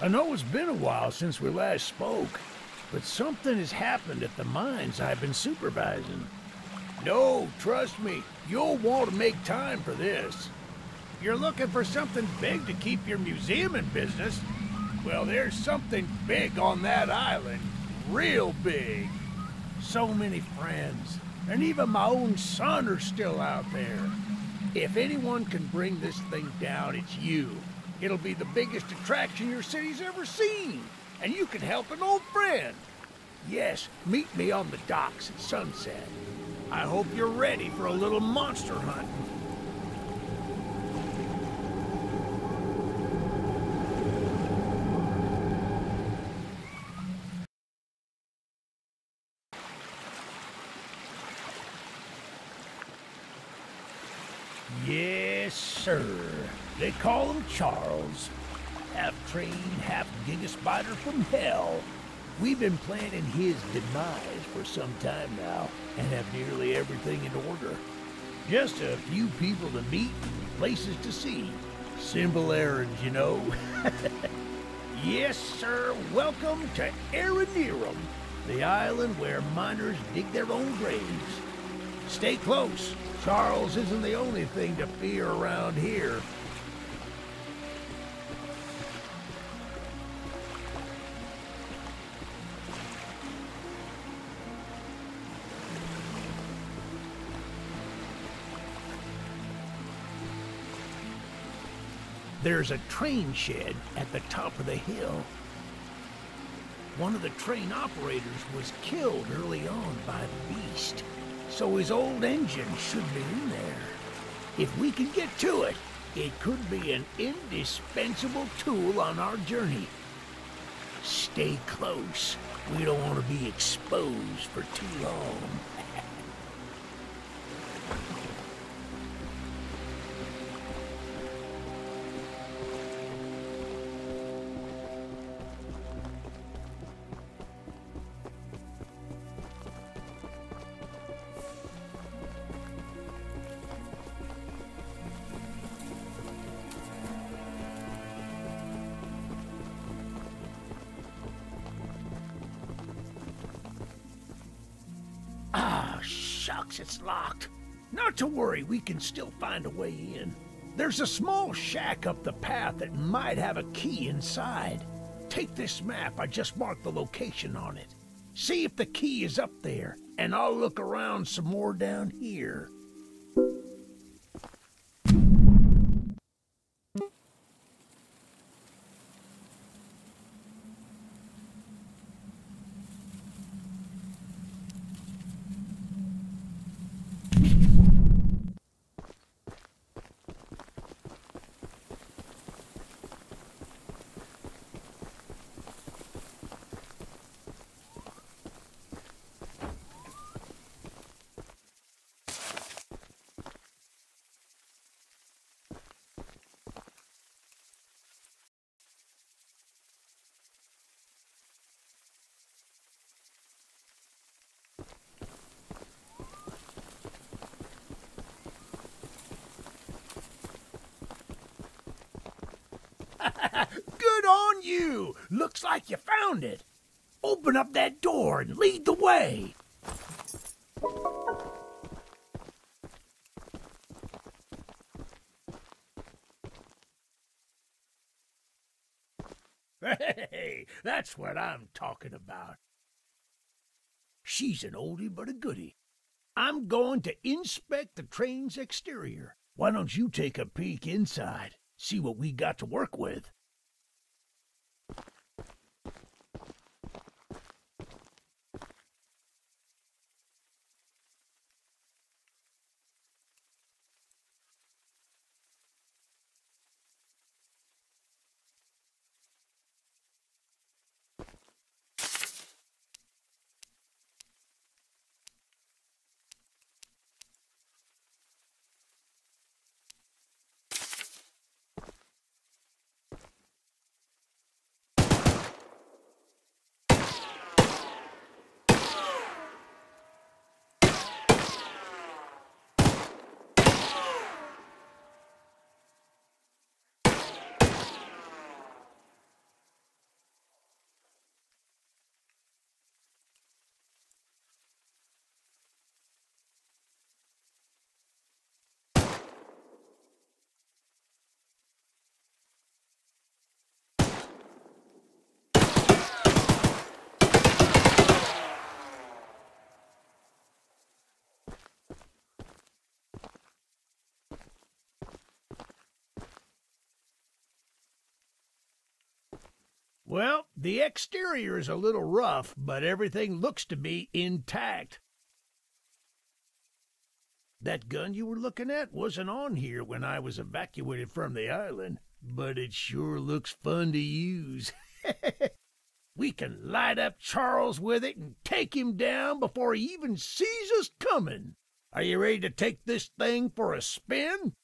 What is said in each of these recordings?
I know it's been a while since we last spoke, but something has happened at the mines I've been supervising. No, trust me, you'll want to make time for this. You're looking for something big to keep your museum in business? Well, there's something big on that island. Real big. So many friends. And even my own son are still out there. If anyone can bring this thing down, it's you. It'll be the biggest attraction your city's ever seen. And you can help an old friend. Yes, meet me on the docks at sunset. I hope you're ready for a little monster hunt. Yes, sir. They call him Charles. Half train, half giga spider from hell. We've been planning his demise for some time now, and have nearly everything in order. Just a few people to meet and places to see. Simple errands, you know. yes, sir. Welcome to Aranearum, the island where miners dig their own graves. Stay close. Charles isn't the only thing to fear around here. There's a train shed at the top of the hill. One of the train operators was killed early on by the beast, so his old engine should be in there. If we can get to it, it could be an indispensable tool on our journey. Stay close. We don't want to be exposed for too long. Worry, we can still find a way in. There's a small shack up the path that might have a key inside. Take this map, I just marked the location on it. See if the key is up there, and I'll look around some more down here. Good you! Looks like you found it. Open up that door and lead the way. Hey, that's what I'm talking about. She's an oldie but a goodie. I'm going to inspect the train's exterior. Why don't you take a peek inside? See what we got to work with. Well, the exterior is a little rough, but everything looks to be intact. That gun you were looking at wasn't on here when I was evacuated from the island, but it sure looks fun to use. we can light up Charles with it and take him down before he even sees us coming. Are you ready to take this thing for a spin?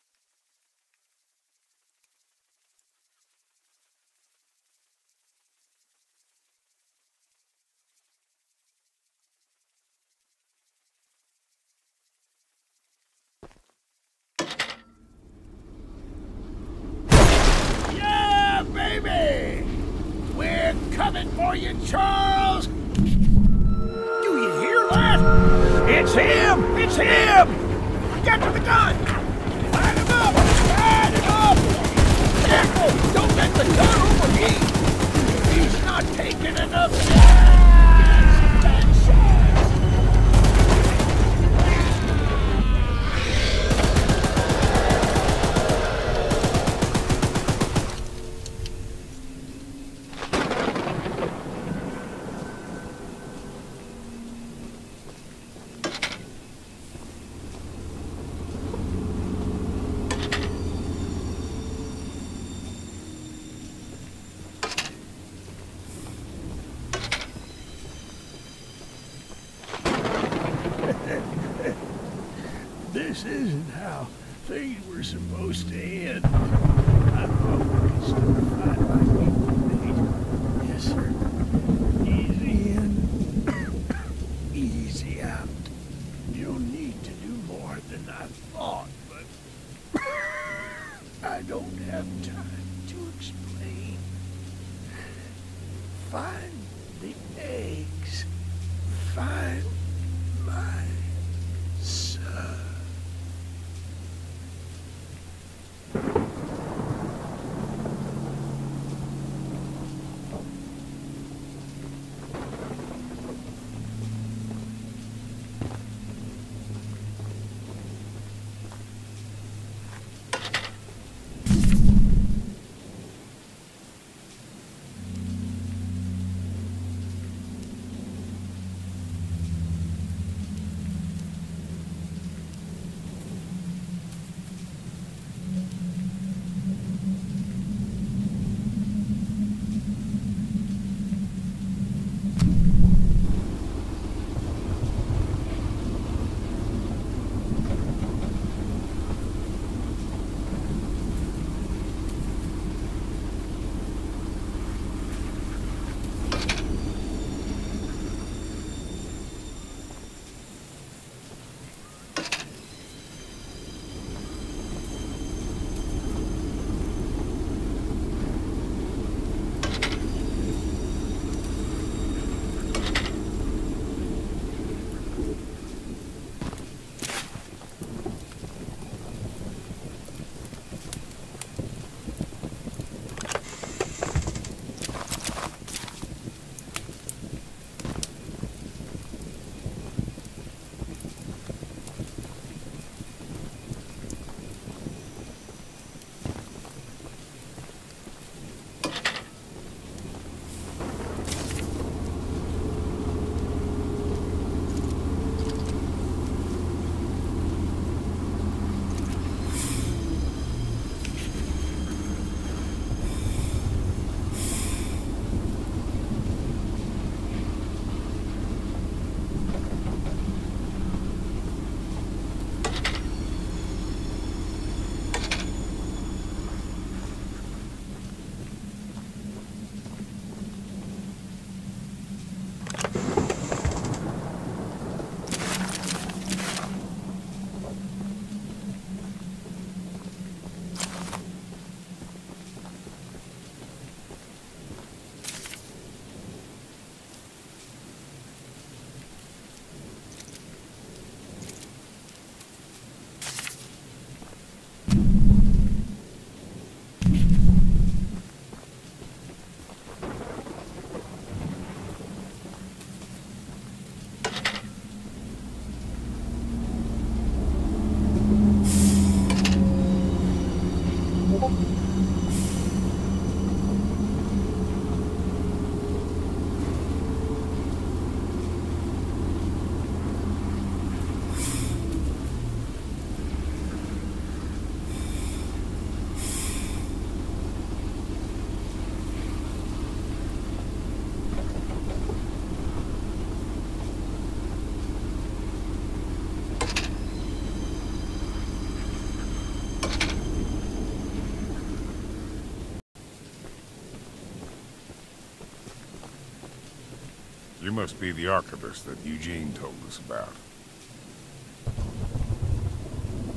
Must be the archivist that Eugene told us about.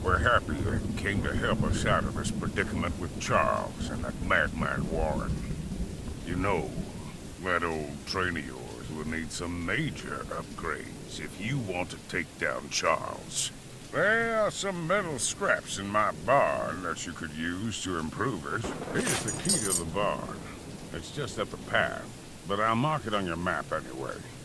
We're happy you came to help us out of this predicament with Charles and that madman Warren. You know, that old train of yours will need some major upgrades if you want to take down Charles. There are some metal scraps in my barn that you could use to improve it. Here's the key to the barn. It's just up the path, but I'll mark it on your map anyway.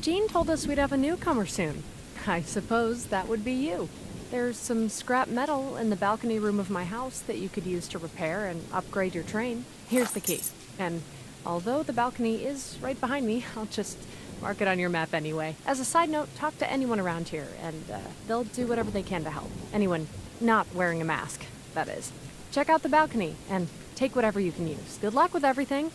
Eugene told us we'd have a newcomer soon. I suppose that would be you. There's some scrap metal in the balcony room of my house that you could use to repair and upgrade your train. Here's the key. And although the balcony is right behind me, I'll just mark it on your map anyway. As a side note, talk to anyone around here, and uh, they'll do whatever they can to help. Anyone not wearing a mask, that is. Check out the balcony and take whatever you can use. Good luck with everything.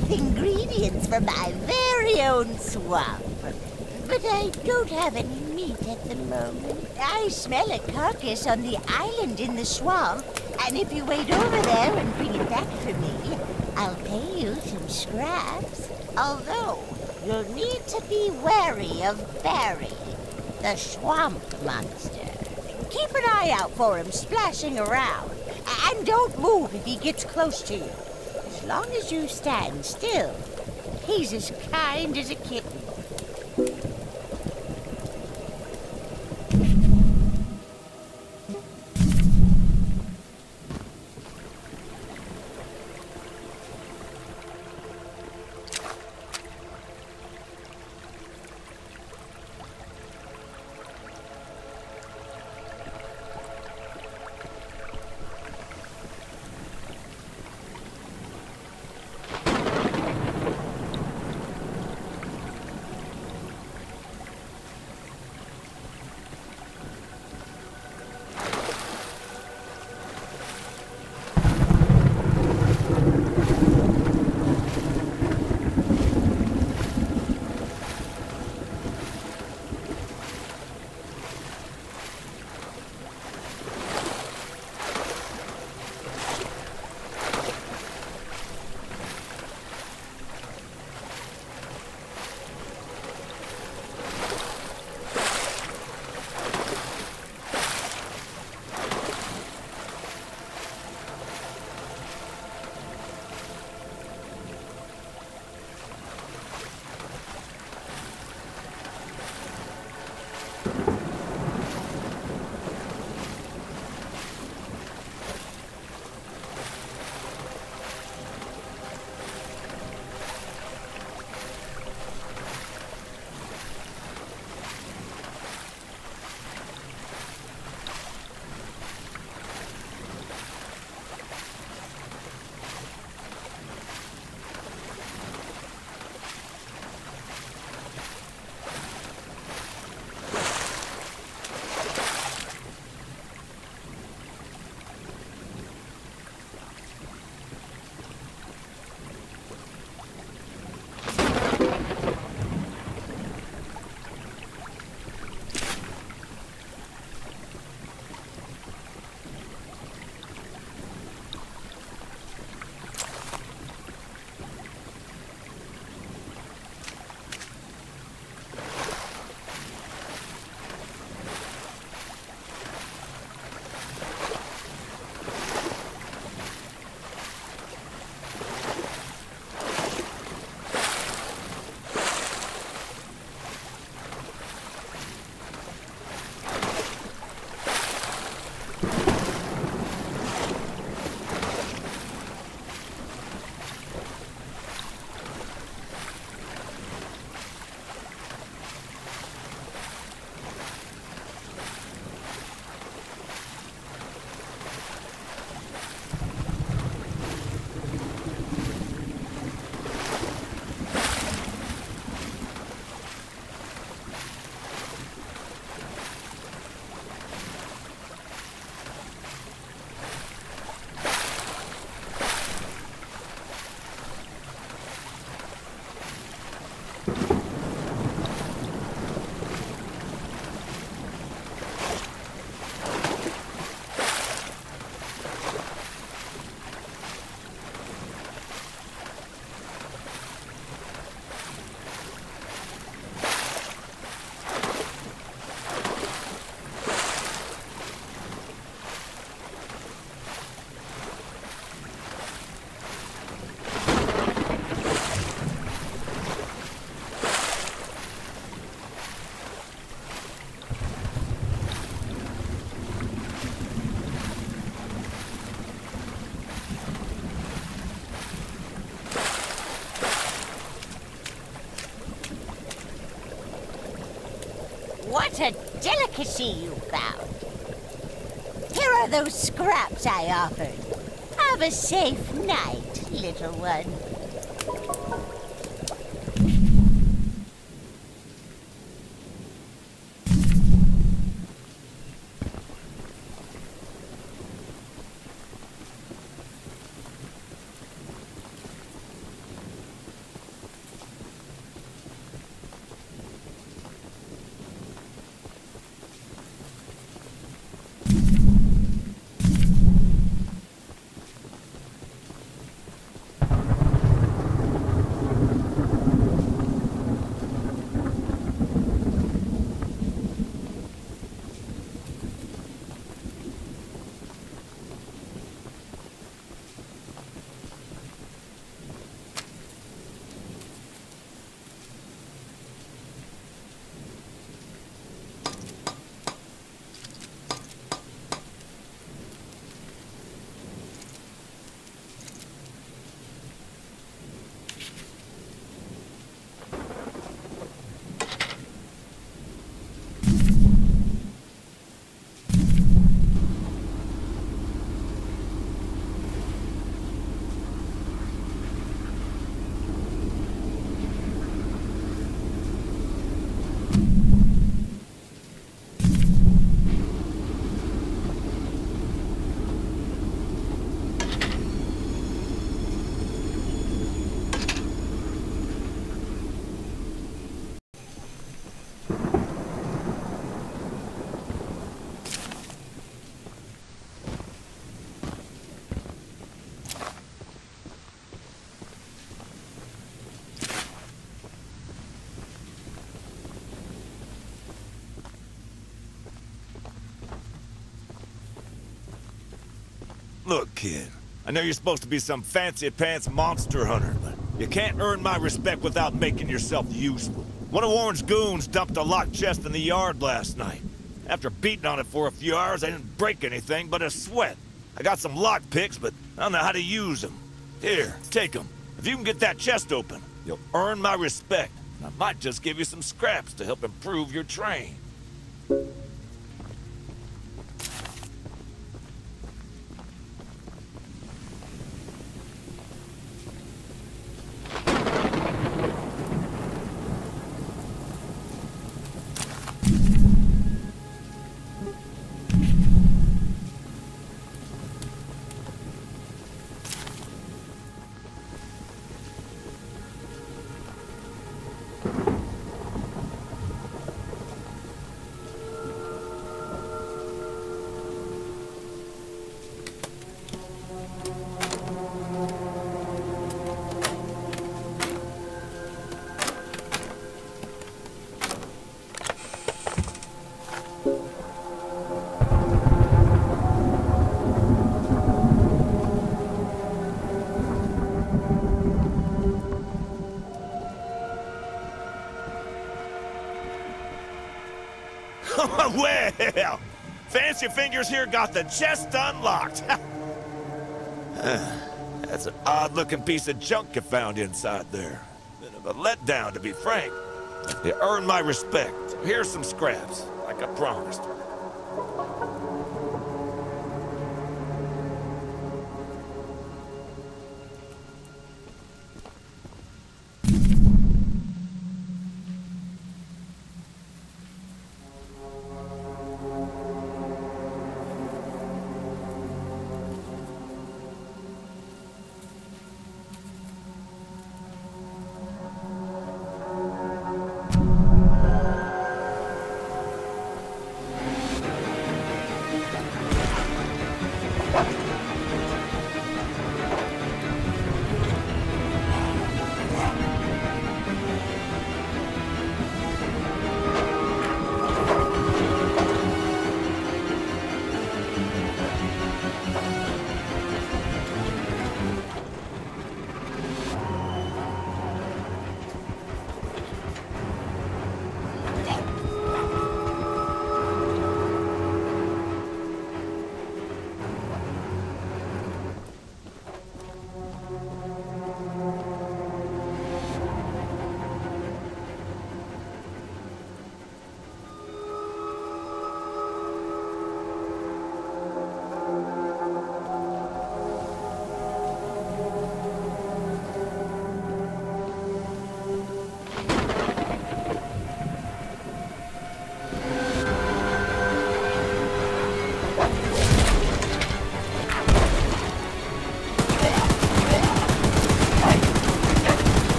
With ingredients from my very own swamp. But I don't have any meat at the moment. I smell a carcass on the island in the swamp, and if you wait over there and bring it back for me, I'll pay you some scraps. Although, you'll need to be wary of Barry, the swamp monster. Keep an eye out for him splashing around. And don't move if he gets close to you. As long as you stand still, he's as kind as a kitten. Delicacy you found. Here are those scraps I offered. Have a safe night, little one. Look, kid, I know you're supposed to be some fancy-pants monster hunter, but you can't earn my respect without making yourself useful. One of Warren's goons dumped a locked chest in the yard last night. After beating on it for a few hours, I didn't break anything but a sweat. I got some lock picks, but I don't know how to use them. Here, take them. If you can get that chest open, you'll earn my respect. I might just give you some scraps to help improve your train. Fancy Fingers here got the chest unlocked. That's an odd-looking piece of junk you found inside there. Bit of a letdown, to be frank. You earned my respect. Here's some scraps, like I promised.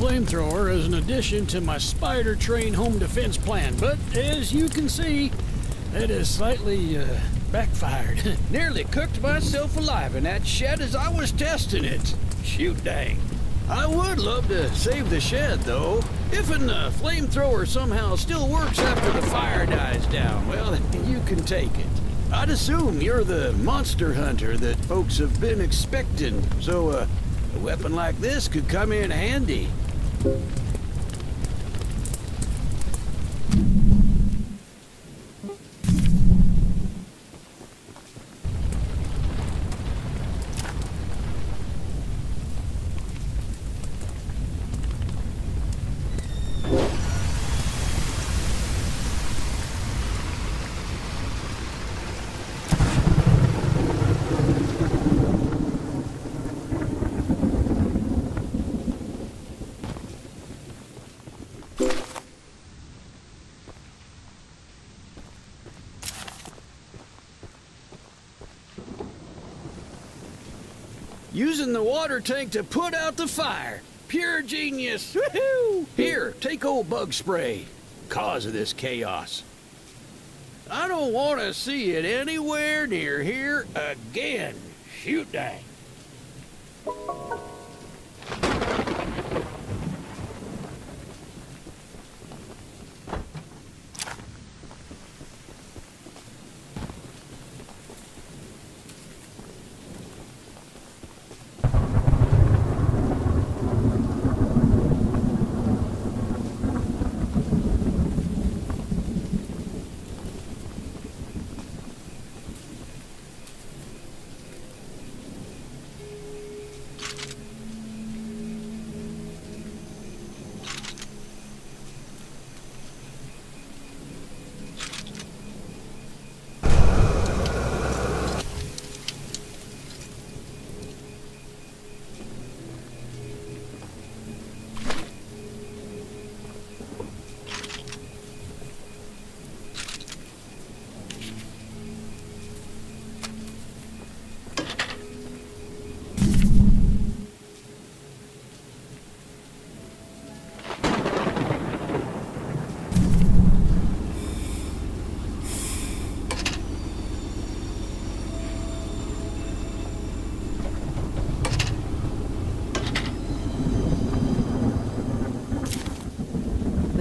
Flamethrower as an addition to my spider train home defense plan, but as you can see, that has slightly uh, backfired. Nearly cooked myself alive in that shed as I was testing it. Shoot dang. I would love to save the shed, though. If an uh, flamethrower somehow still works after the fire dies down, well, you can take it. I'd assume you're the monster hunter that folks have been expecting, so uh, a weapon like this could come in handy. Using the water tank to put out the fire. Pure genius. Woohoo! Here, take old bug spray. Cause of this chaos. I don't want to see it anywhere near here again. Shoot dang.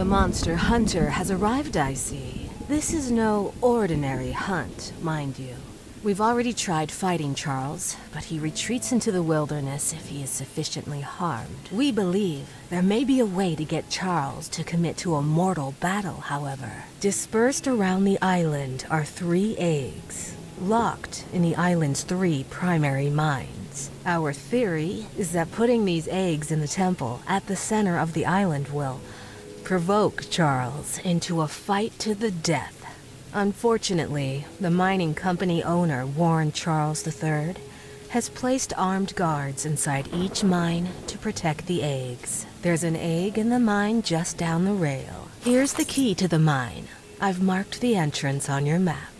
Monster hunter has arrived, I see. This is no ordinary hunt, mind you. We've already tried fighting Charles, but he retreats into the wilderness if he is sufficiently harmed. We believe there may be a way to get Charles to commit to a mortal battle, however. Dispersed around the island are three eggs, locked in the island's three primary mines. Our theory is that putting these eggs in the temple at the center of the island will provoke Charles into a fight to the death. Unfortunately, the mining company owner, Warren Charles III, has placed armed guards inside each mine to protect the eggs. There's an egg in the mine just down the rail. Here's the key to the mine. I've marked the entrance on your map.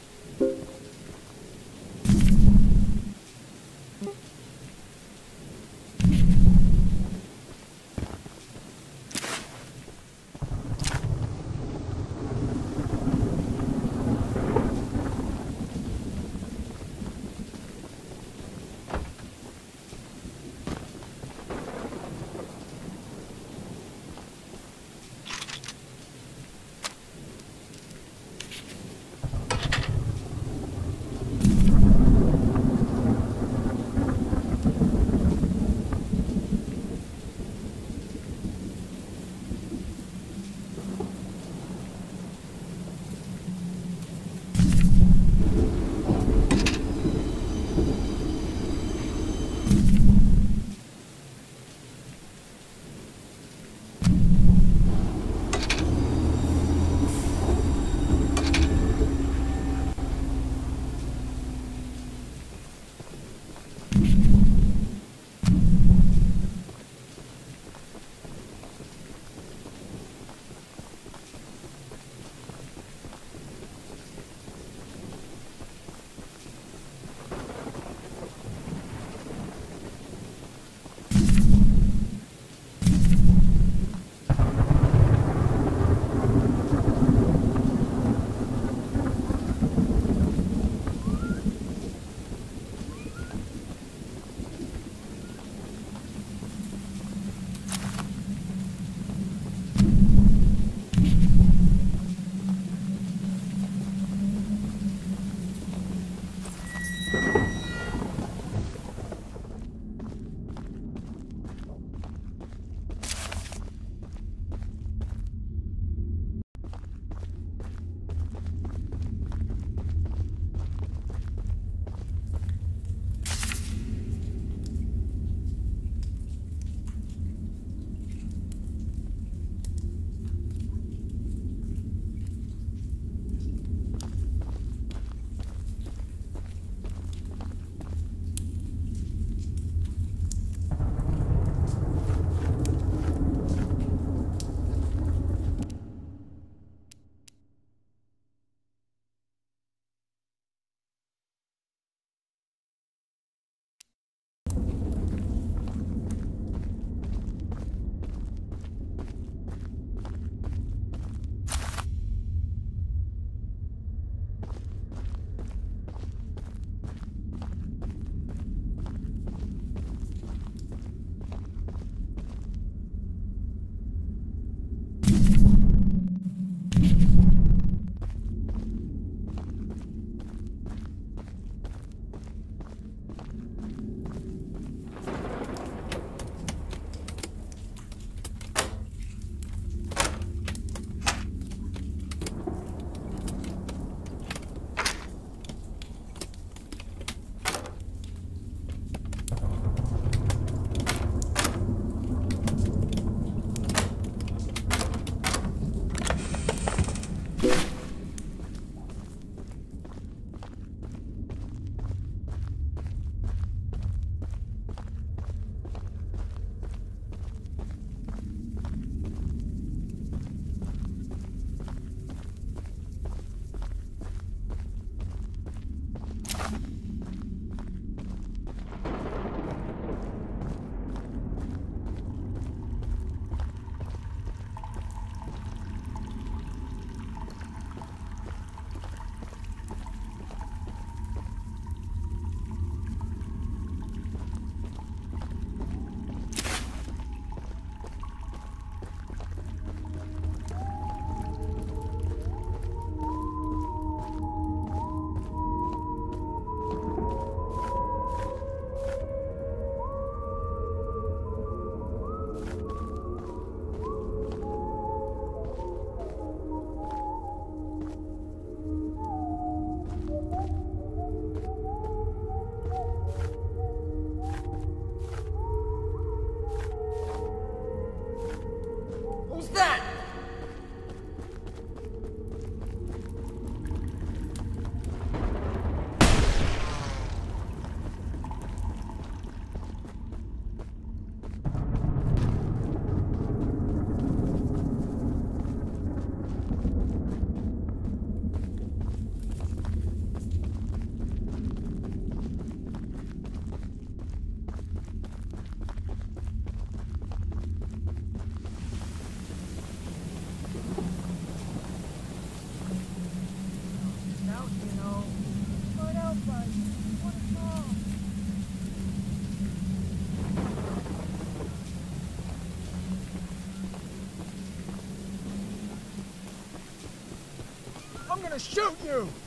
Shoot you!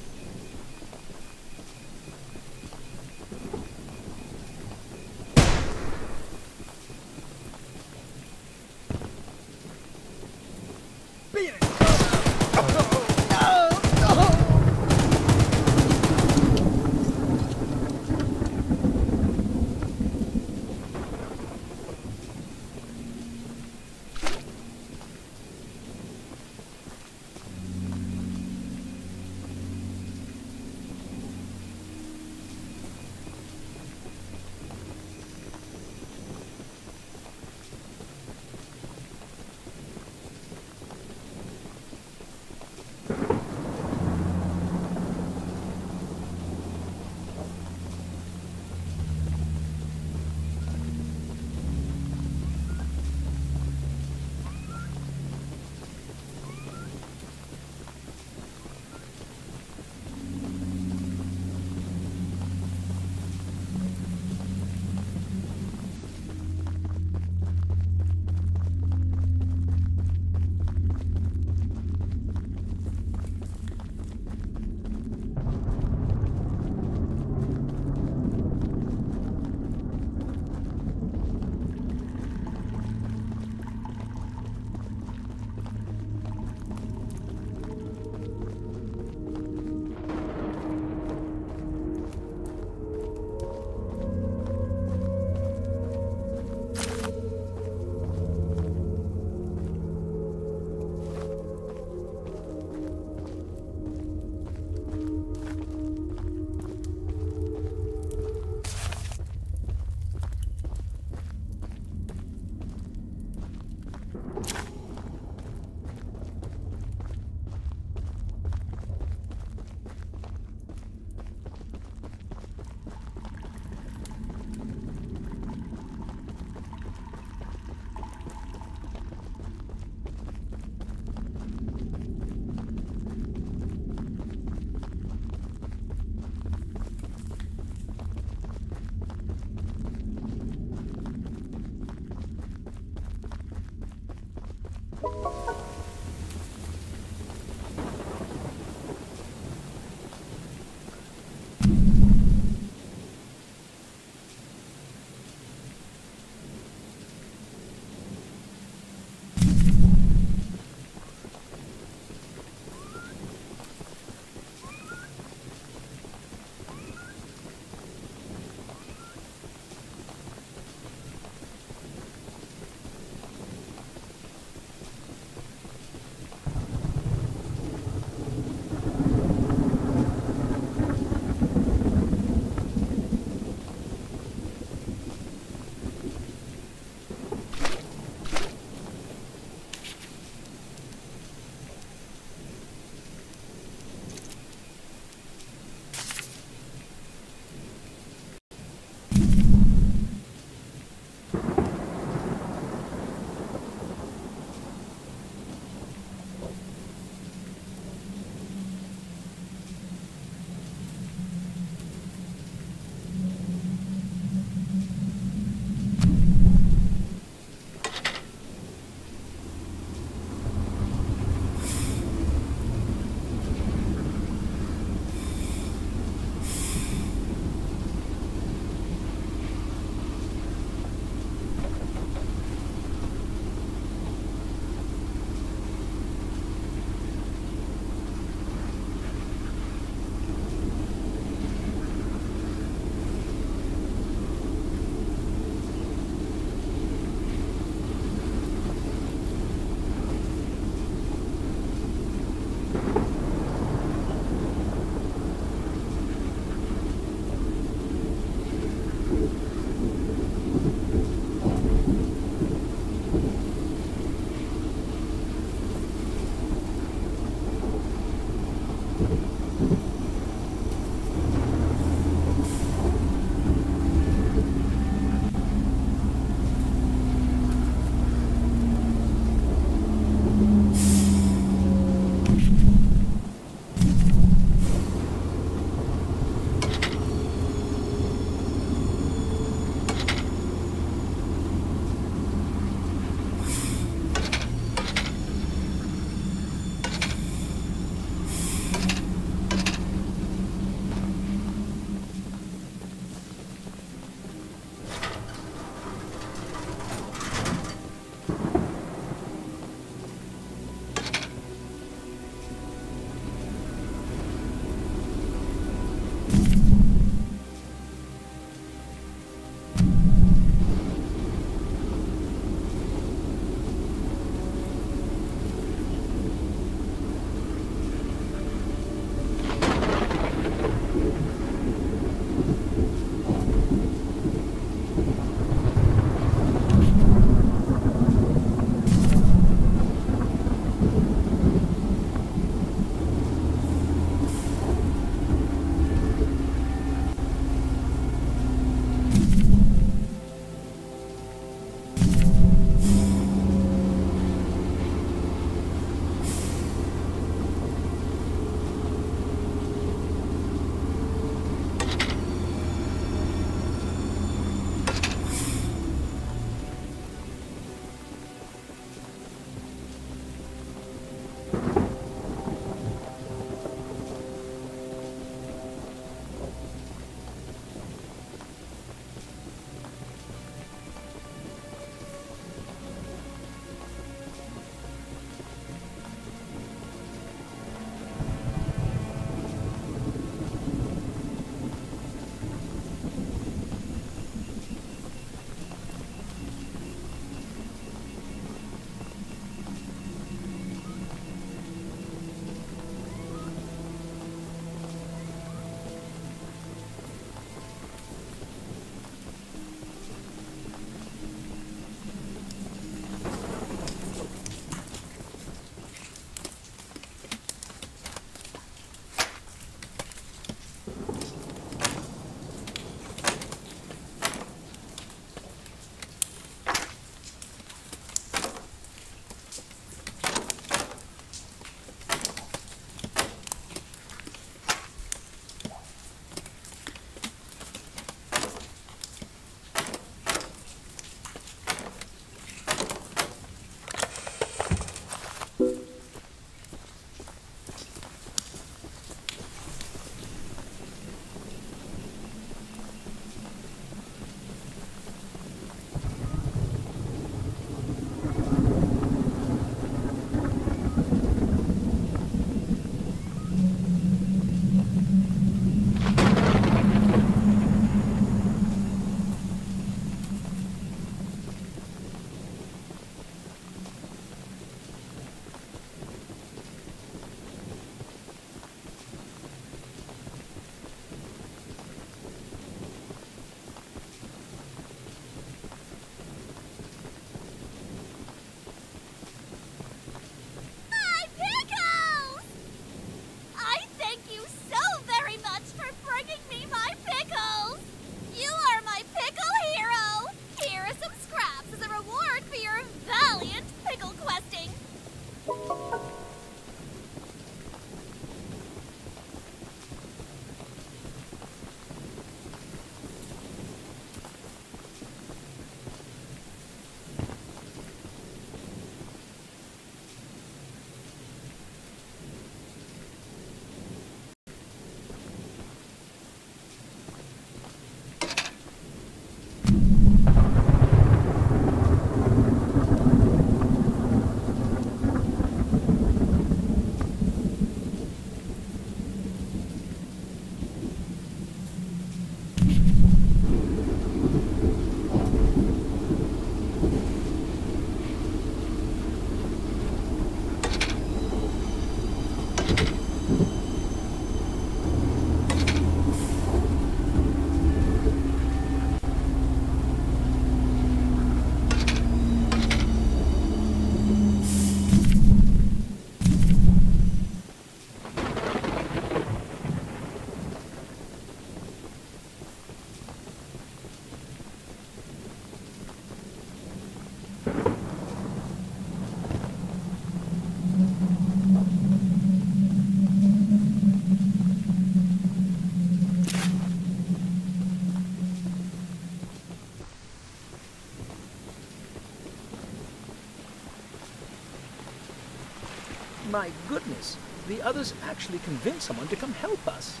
My goodness, the others actually convinced someone to come help us.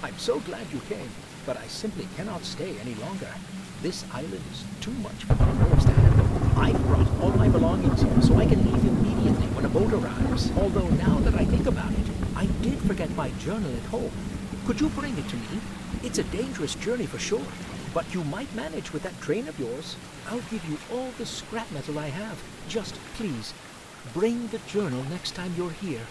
I'm so glad you came, but I simply cannot stay any longer. This island is too much for my nerves to handle. I've brought all my belongings here so I can leave immediately when a boat arrives. Although now that I think about it, I did forget my journal at home. Could you bring it to me? It's a dangerous journey for sure, but you might manage with that train of yours. I'll give you all the scrap metal I have. Just please, bring the journal next time you're here.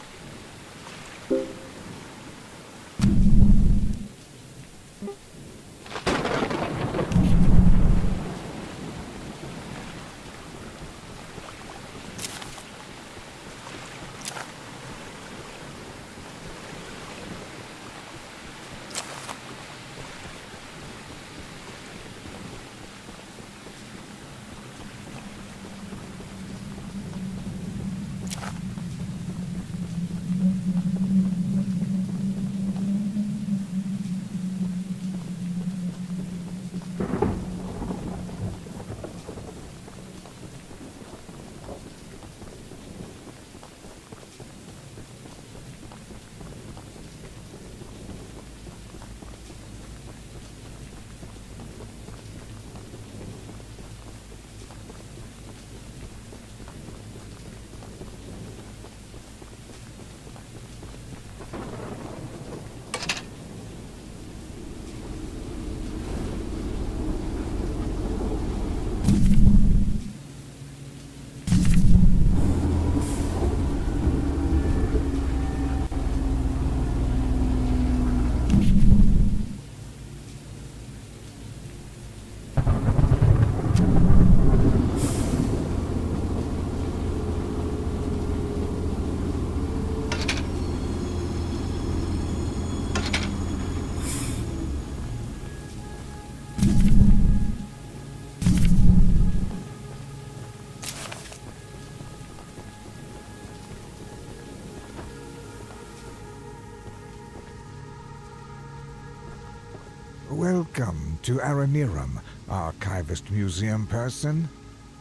To Araniram, Archivist Museum person.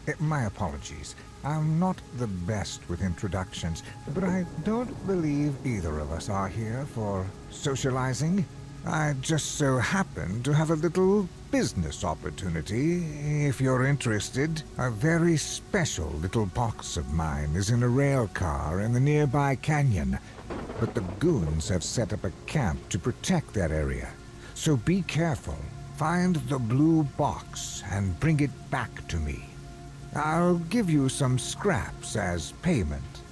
Eh, My apologies. I'm not the best with introductions, but I don't believe either of us are here for socializing. I just so happen to have a little business opportunity, if you're interested. A very special little box of mine is in a rail car in the nearby canyon, but the goons have set up a camp to protect that area. So be careful. Find the blue box and bring it back to me. I'll give you some scraps as payment.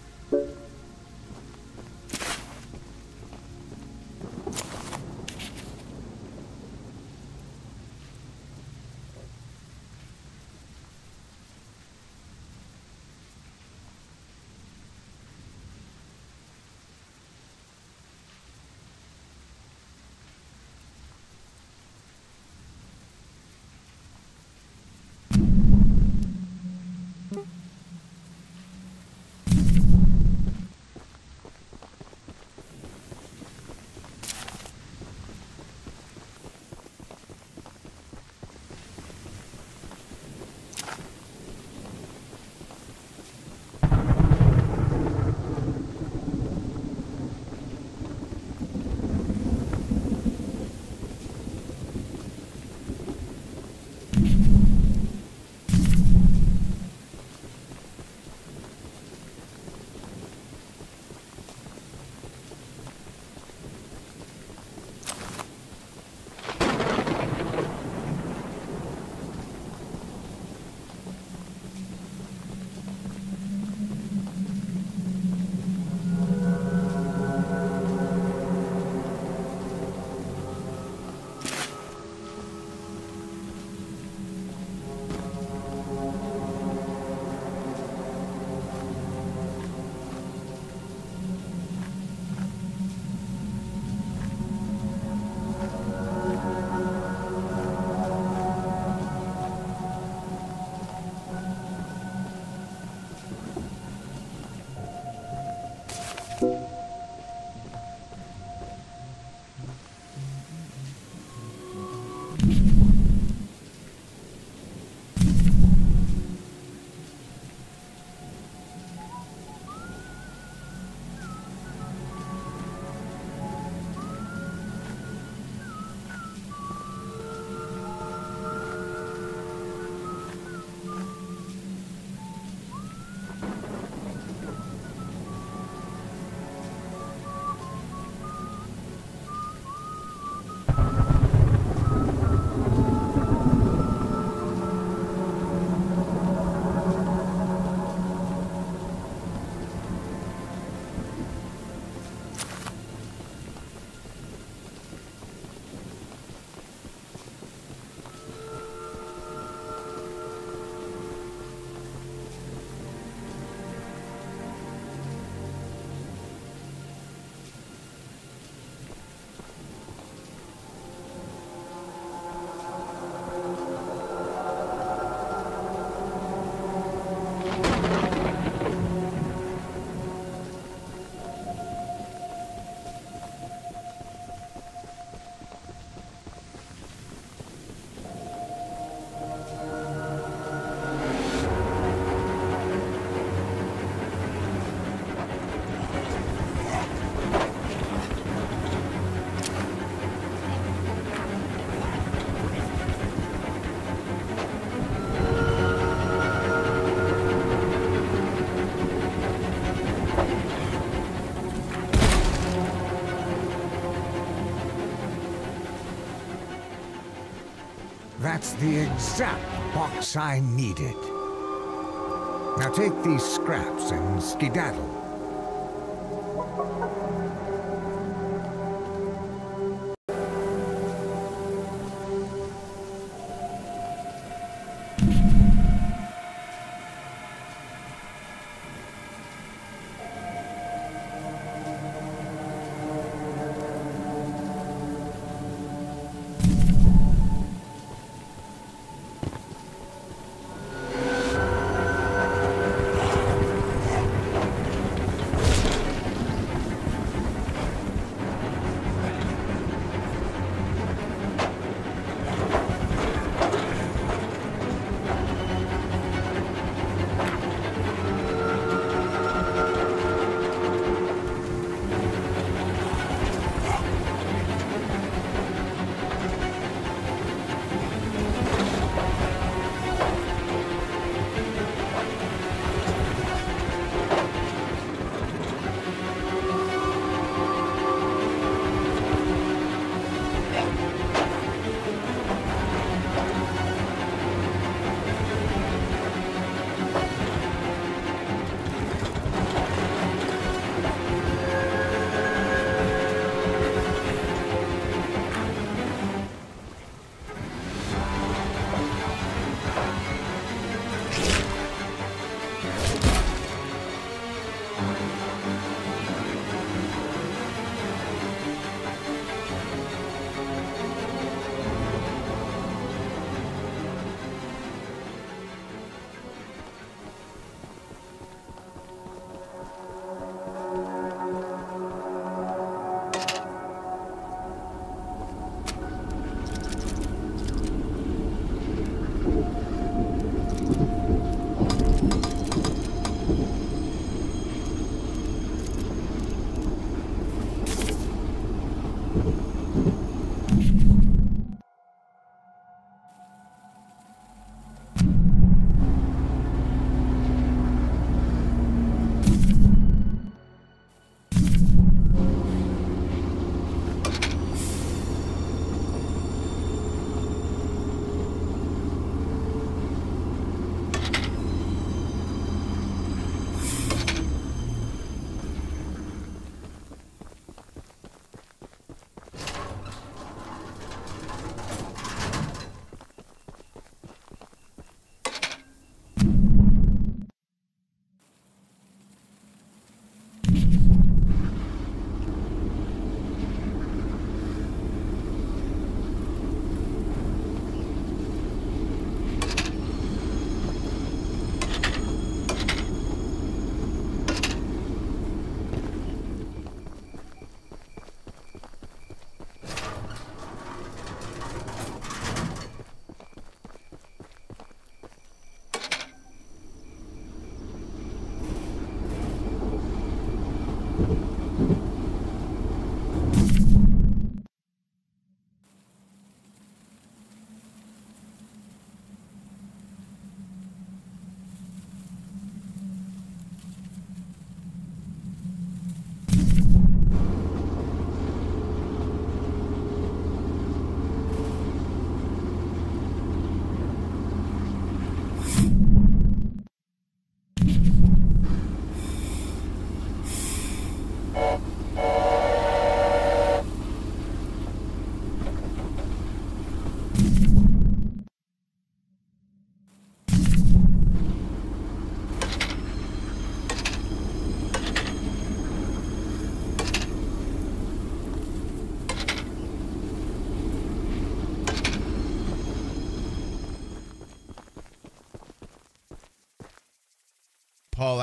That's the exact box I needed. Now take these scraps and skedaddle.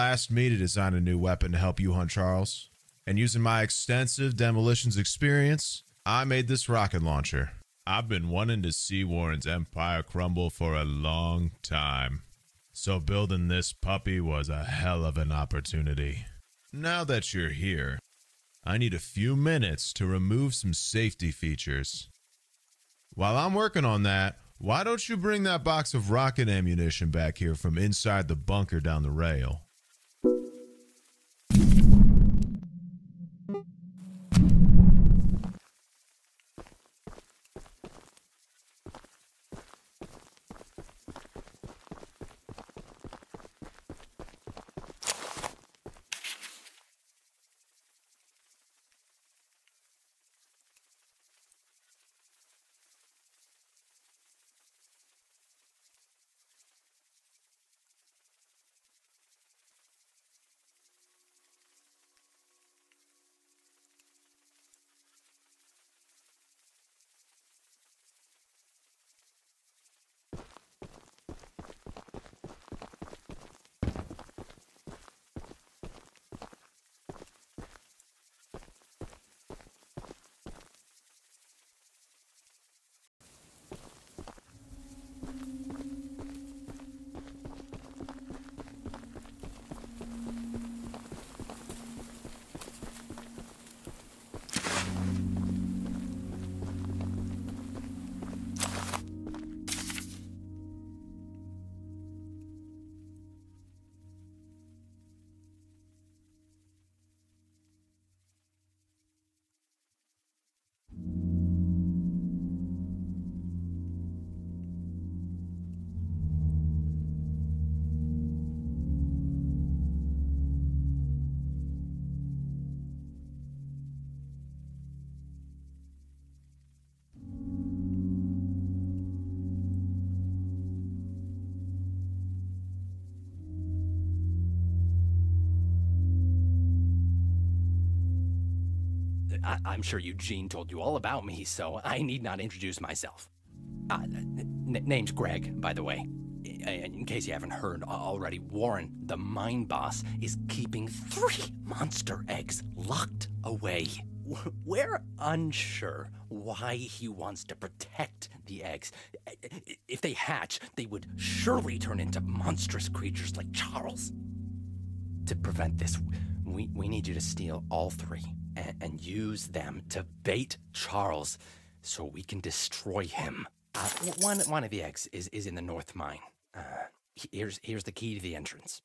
Asked me to design a new weapon to help you hunt Charles. And using my extensive demolitions experience, I made this rocket launcher. I've been wanting to see Warren's empire crumble for a long time. So building this puppy was a hell of an opportunity. Now that you're here, I need a few minutes to remove some safety features. While I'm working on that, why don't you bring that box of rocket ammunition back here from inside the bunker down the rail? I- I'm sure Eugene told you all about me, so I need not introduce myself. Uh, name's Greg, by the way. In case you haven't heard already, Warren, the mine boss, is keeping three monster eggs locked away. We're unsure why he wants to protect the eggs. If they hatch, they would surely turn into monstrous creatures like Charles. To prevent this, we, we need you to steal all three and, and use them to bait Charles so we can destroy him. Uh, one, one of the eggs is, is in the north mine. Uh, here's, here's the key to the entrance.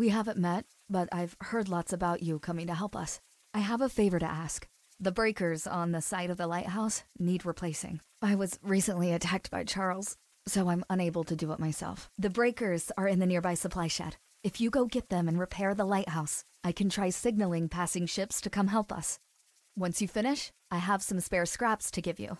We haven't met, but I've heard lots about you coming to help us. I have a favor to ask. The breakers on the side of the lighthouse need replacing. I was recently attacked by Charles, so I'm unable to do it myself. The breakers are in the nearby supply shed. If you go get them and repair the lighthouse, I can try signaling passing ships to come help us. Once you finish, I have some spare scraps to give you.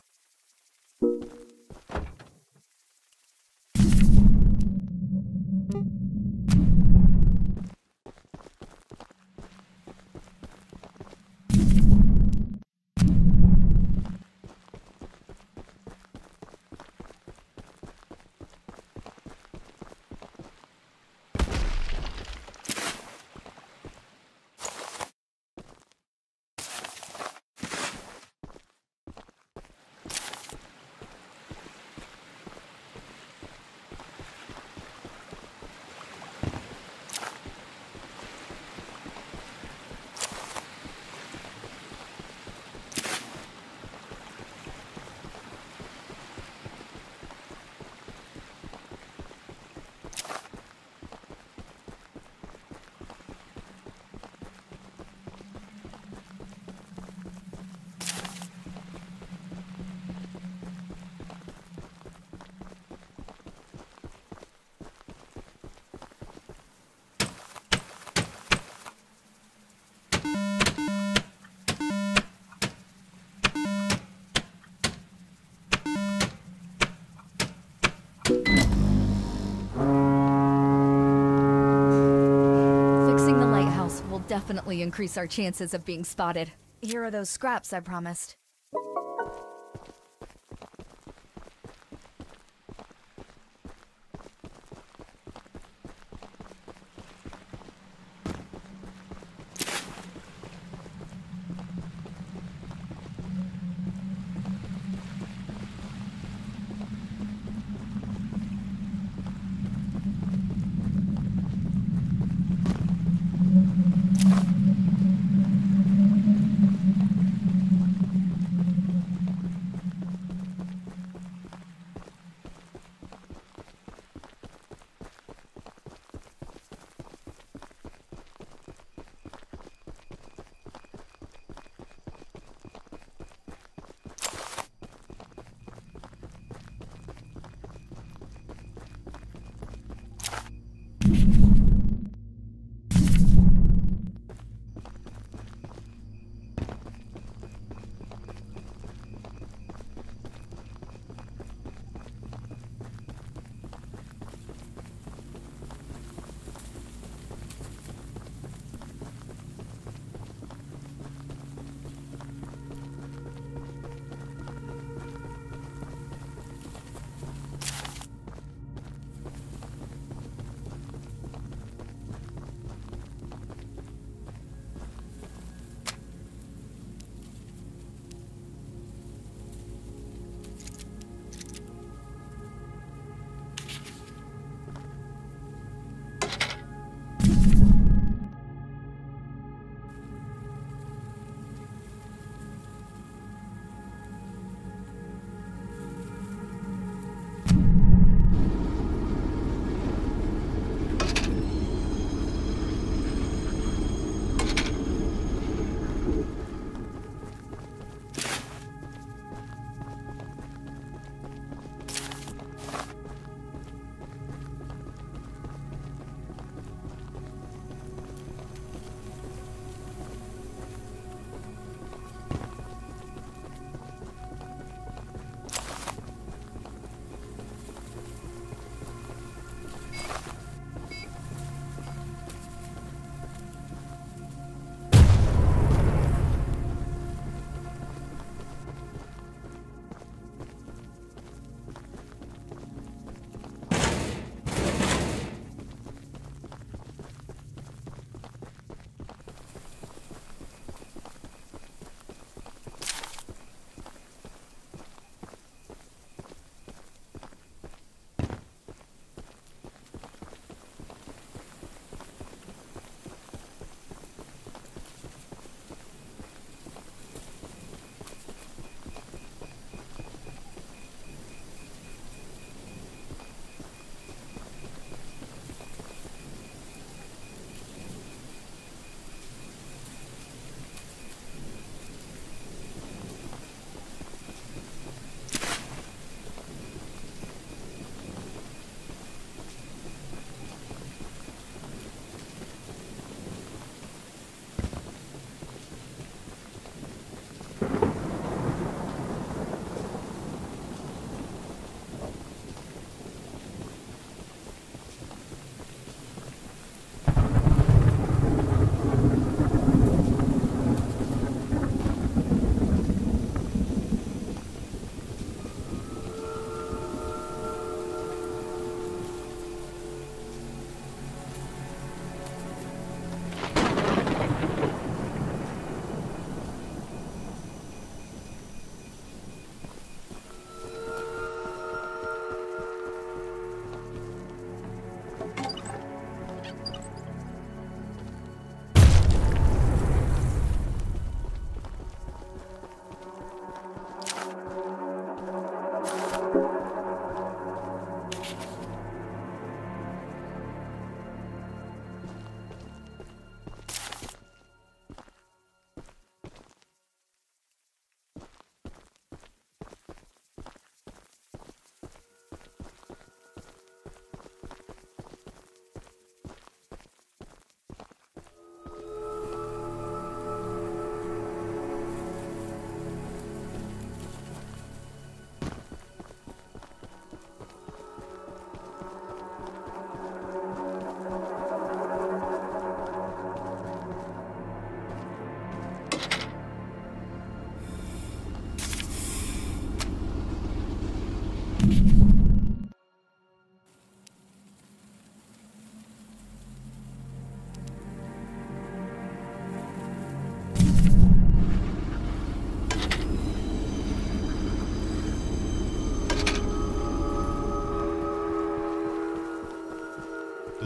Definitely increase our chances of being spotted. Here are those scraps I promised.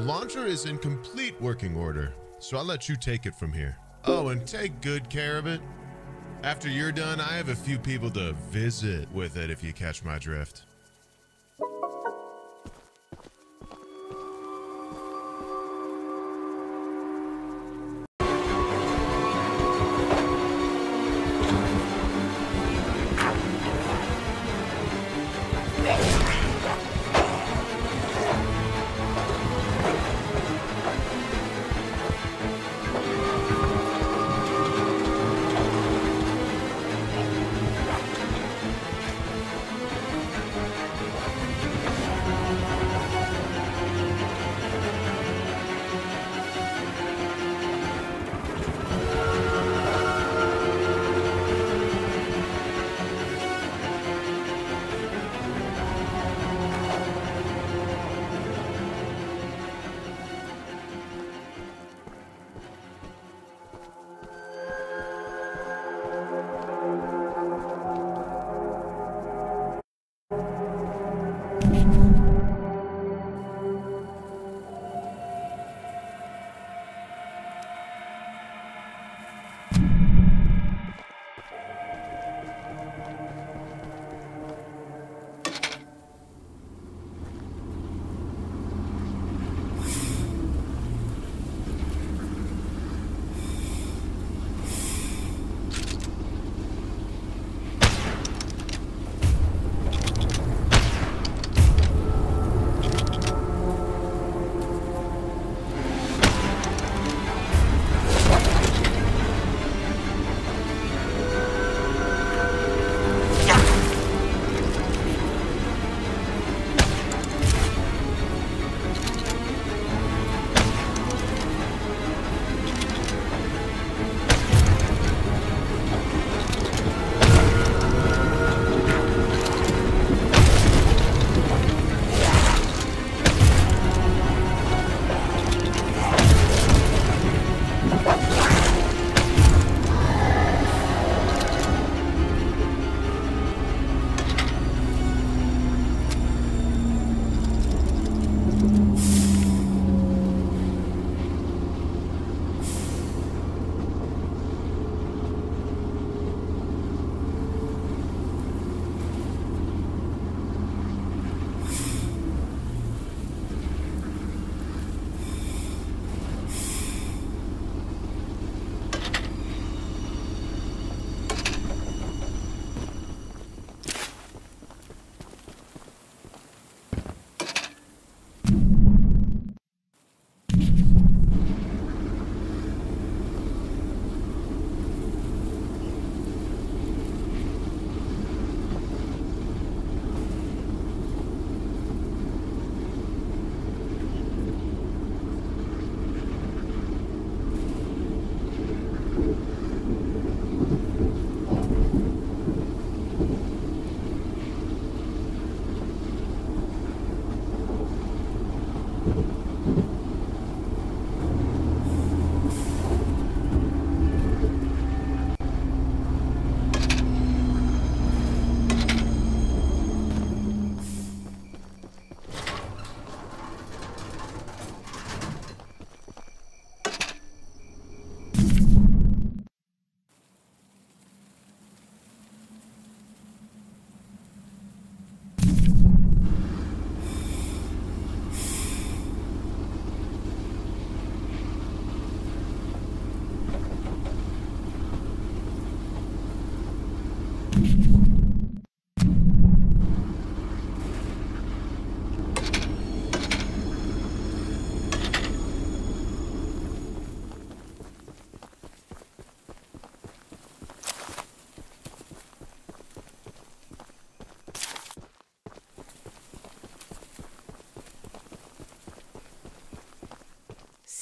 Launcher is in complete working order, so I'll let you take it from here. Oh, and take good care of it. After you're done, I have a few people to visit with it if you catch my drift.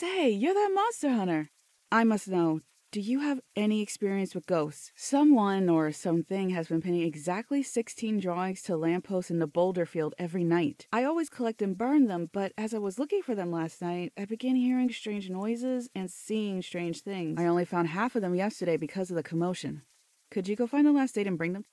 Say, you're that monster hunter. I must know, do you have any experience with ghosts? Someone or something has been pinning exactly 16 drawings to lampposts in the boulder field every night. I always collect and burn them, but as I was looking for them last night, I began hearing strange noises and seeing strange things. I only found half of them yesterday because of the commotion. Could you go find the last date and bring them?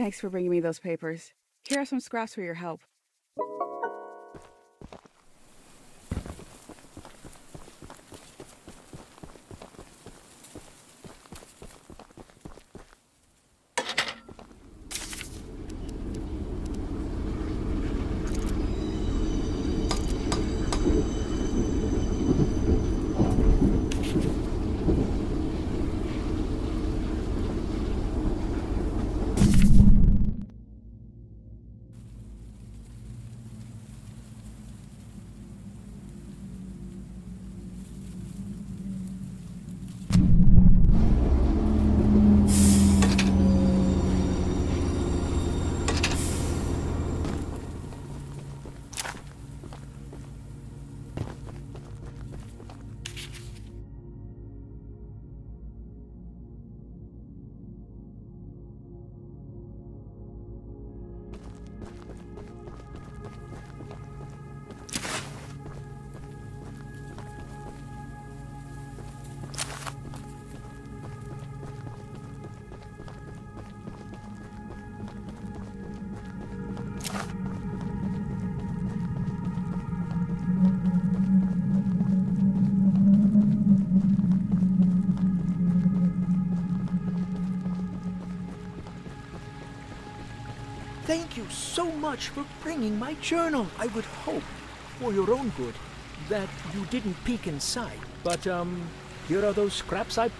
Thanks for bringing me those papers. Here are some scraps for your help. Thank you so much for bringing my journal. I would hope, for your own good, that you didn't peek inside. But, um, here are those scraps I...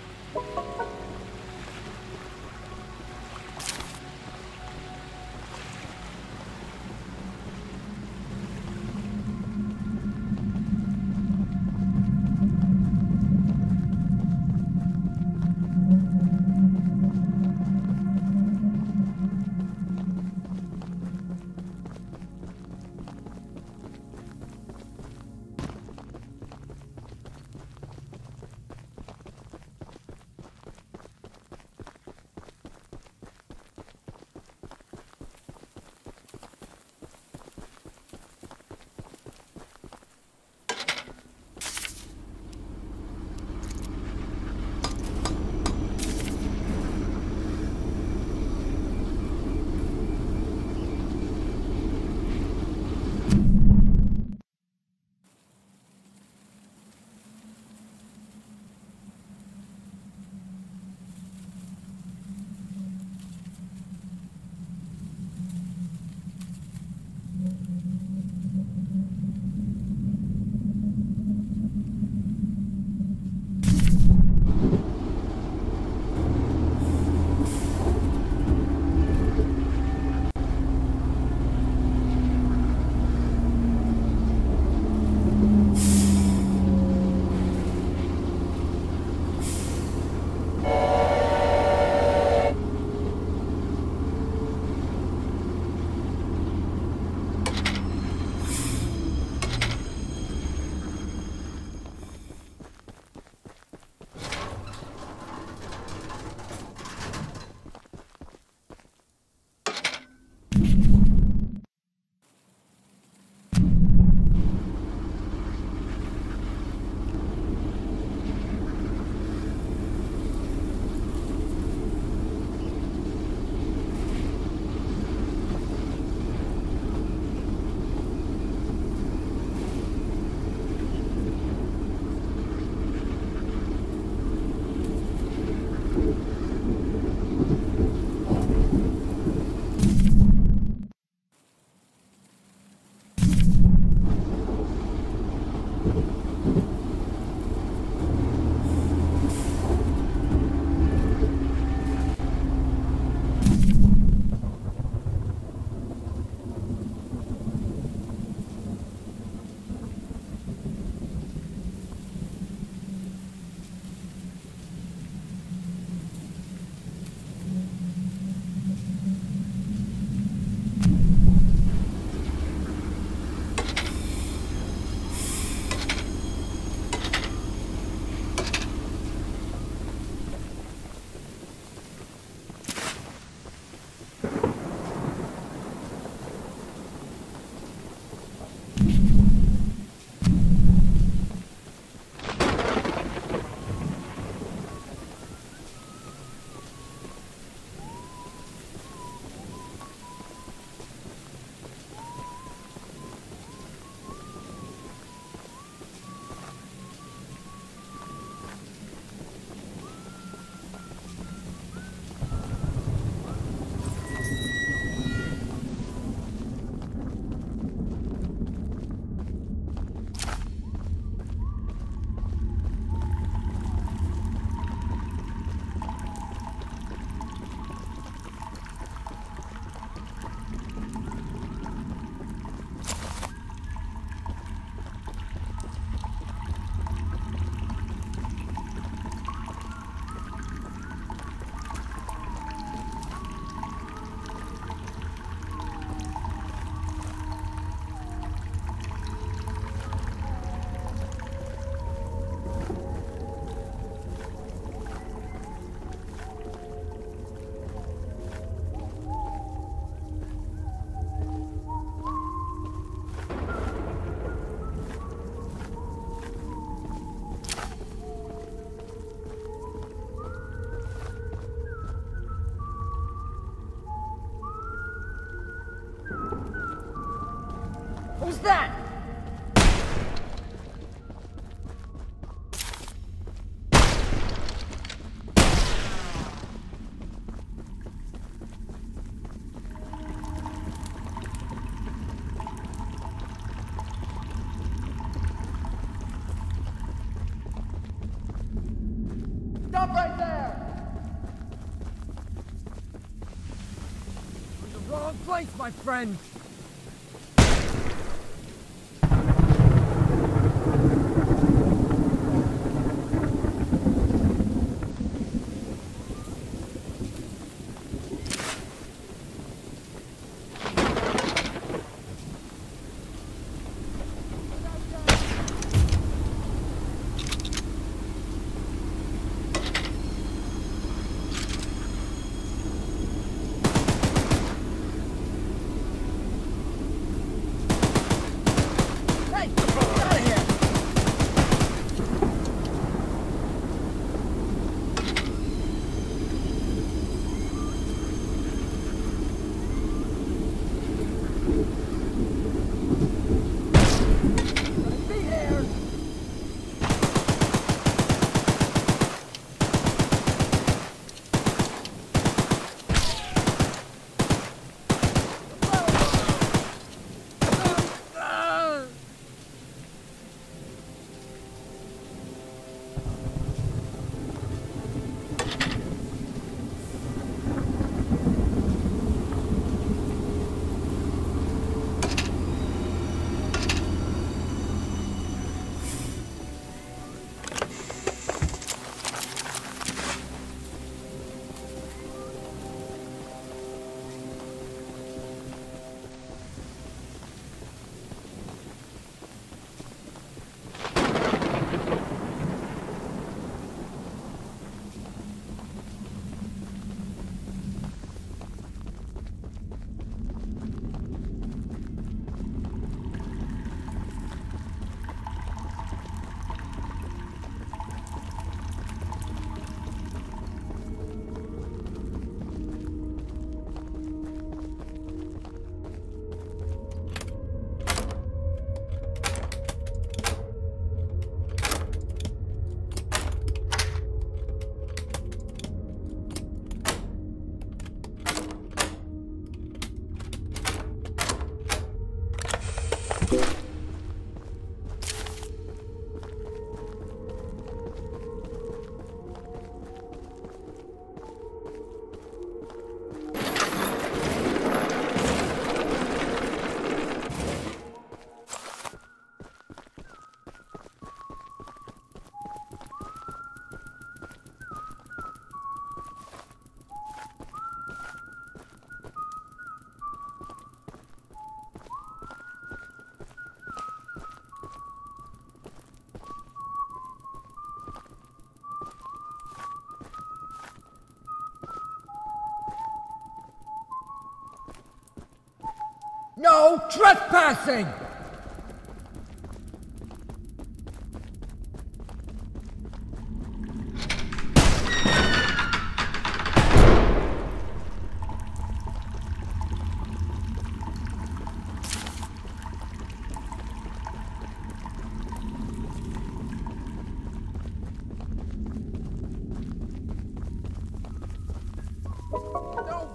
that? Stop right there! You're the wrong place, my friend! Trespassing!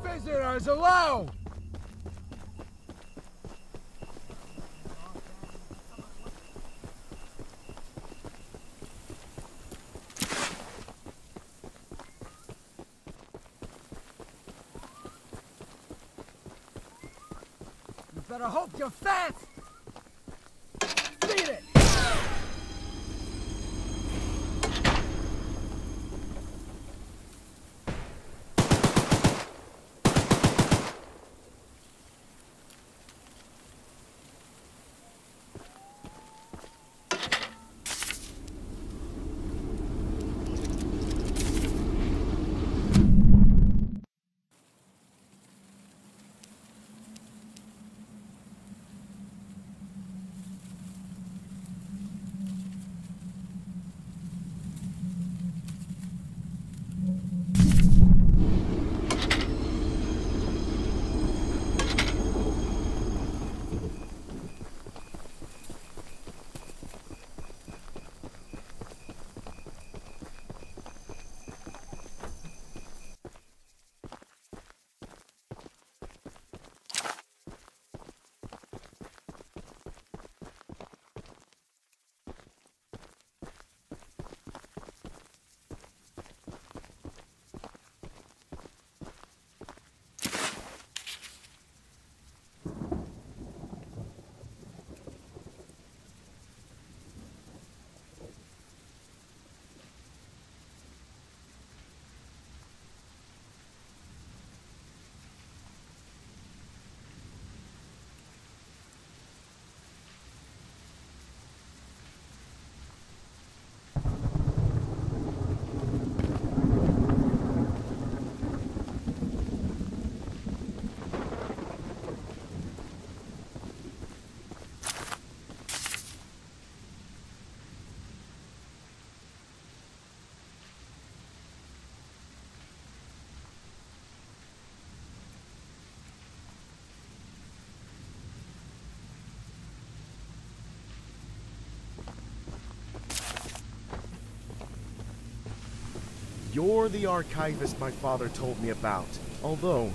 Visitors allowed! Better hope you're fast! You're the archivist my father told me about. Although,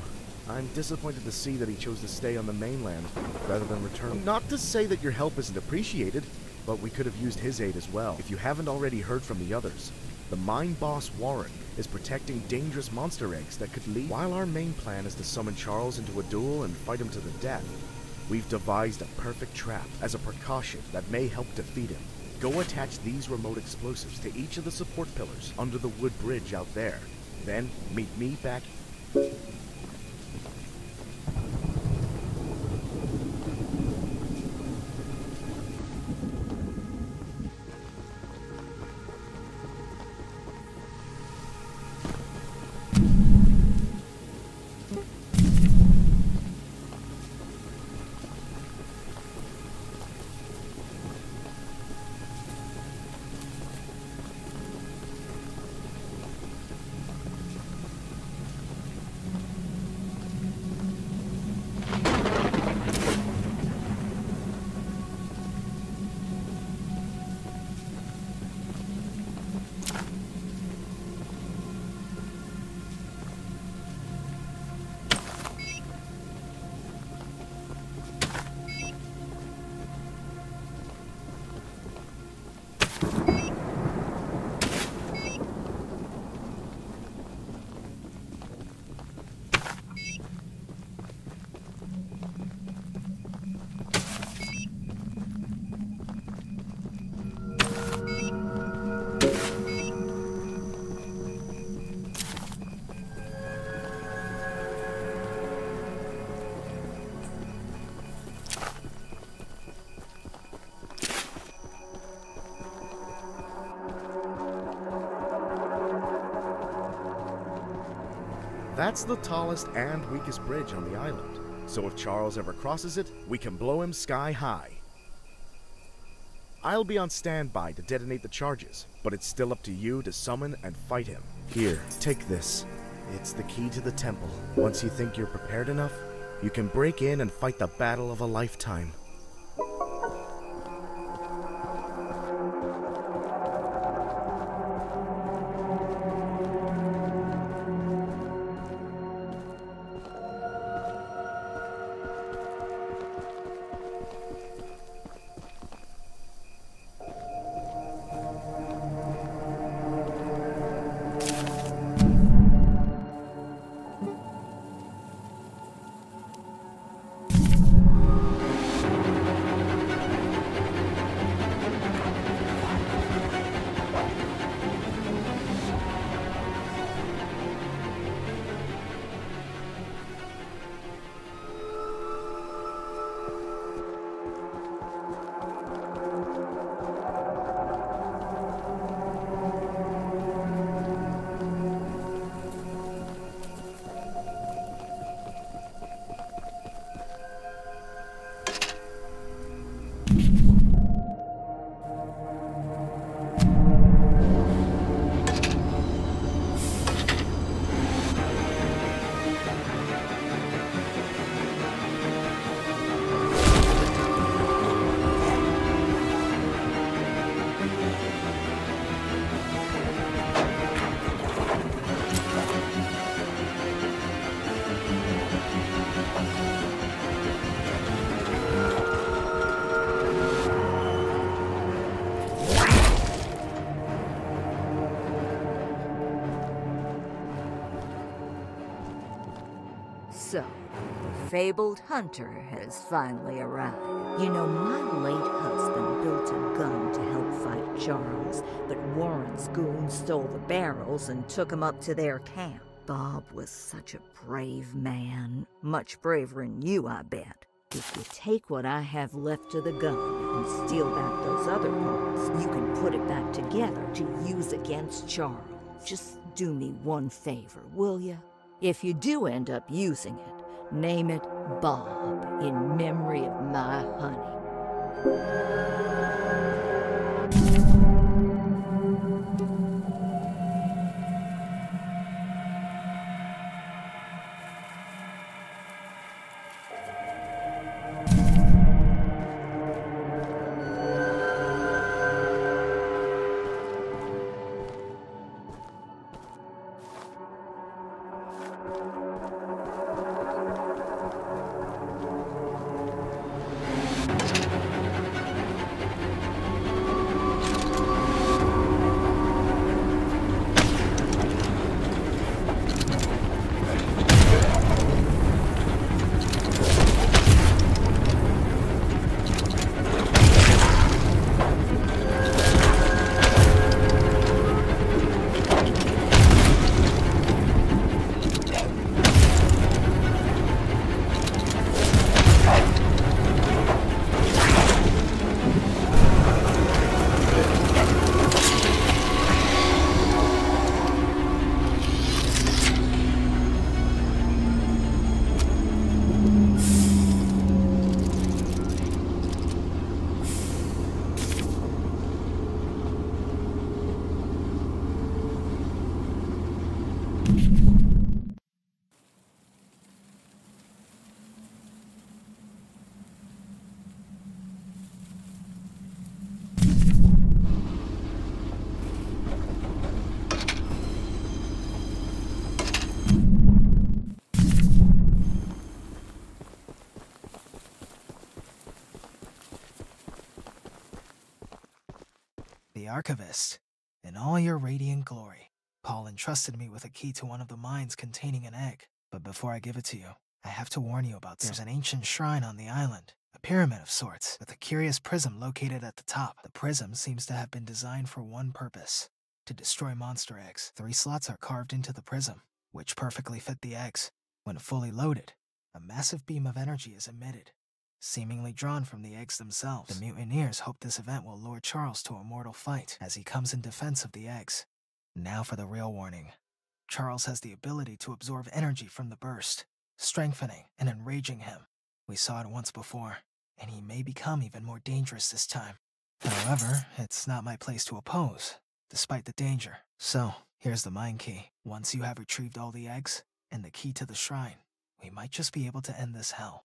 I'm disappointed to see that he chose to stay on the mainland rather than return. Not to say that your help isn't appreciated, but we could have used his aid as well. If you haven't already heard from the others, the mine boss Warren is protecting dangerous monster eggs that could lead. While our main plan is to summon Charles into a duel and fight him to the death, we've devised a perfect trap as a precaution that may help defeat him. Go attach these remote explosives to each of the support pillars under the wood bridge out there. Then meet me back. That's the tallest and weakest bridge on the island. So if Charles ever crosses it, we can blow him sky high. I'll be on standby to detonate the charges, but it's still up to you to summon and fight him. Here, take this. It's the key to the temple. Once you think you're prepared enough, you can break in and fight the battle of a lifetime. Fabled hunter has finally arrived. You know, my late husband built a gun to help fight Charles, but Warren's goons stole the barrels and took 'em up to their camp. Bob was such a brave man. Much braver than you, I bet. If you take what I have left of the gun and steal back those other parts, you can put it back together to use against Charles. Just do me one favor, will you? If you do end up using it, name it Bob in memory of my honey. Archivist, in all your radiant glory. Paul entrusted me with a key to one of the mines containing an egg. But before I give it to you, I have to warn you about there's an ancient shrine on the island, a pyramid of sorts, with a curious prism located at the top. The prism seems to have been designed for one purpose to destroy monster eggs. Three slots are carved into the prism, which perfectly fit the eggs. When fully loaded, a massive beam of energy is emitted, seemingly drawn from the eggs themselves. The mutineers hope this event will lure Charles to a mortal fight as he comes in defense of the eggs. Now for the real warning. Charles has the ability to absorb energy from the burst, strengthening and enraging him. We saw it once before, and he may become even more dangerous this time. However, it's not my place to oppose, despite the danger. So, here's the mine key. Once you have retrieved all the eggs and the key to the shrine, we might just be able to end this hell.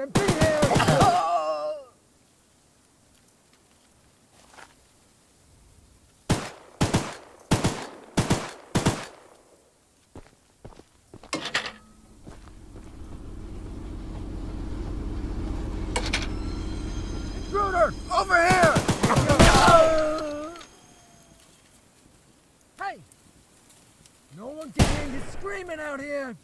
Shouldn't be here! Over here! screaming out here!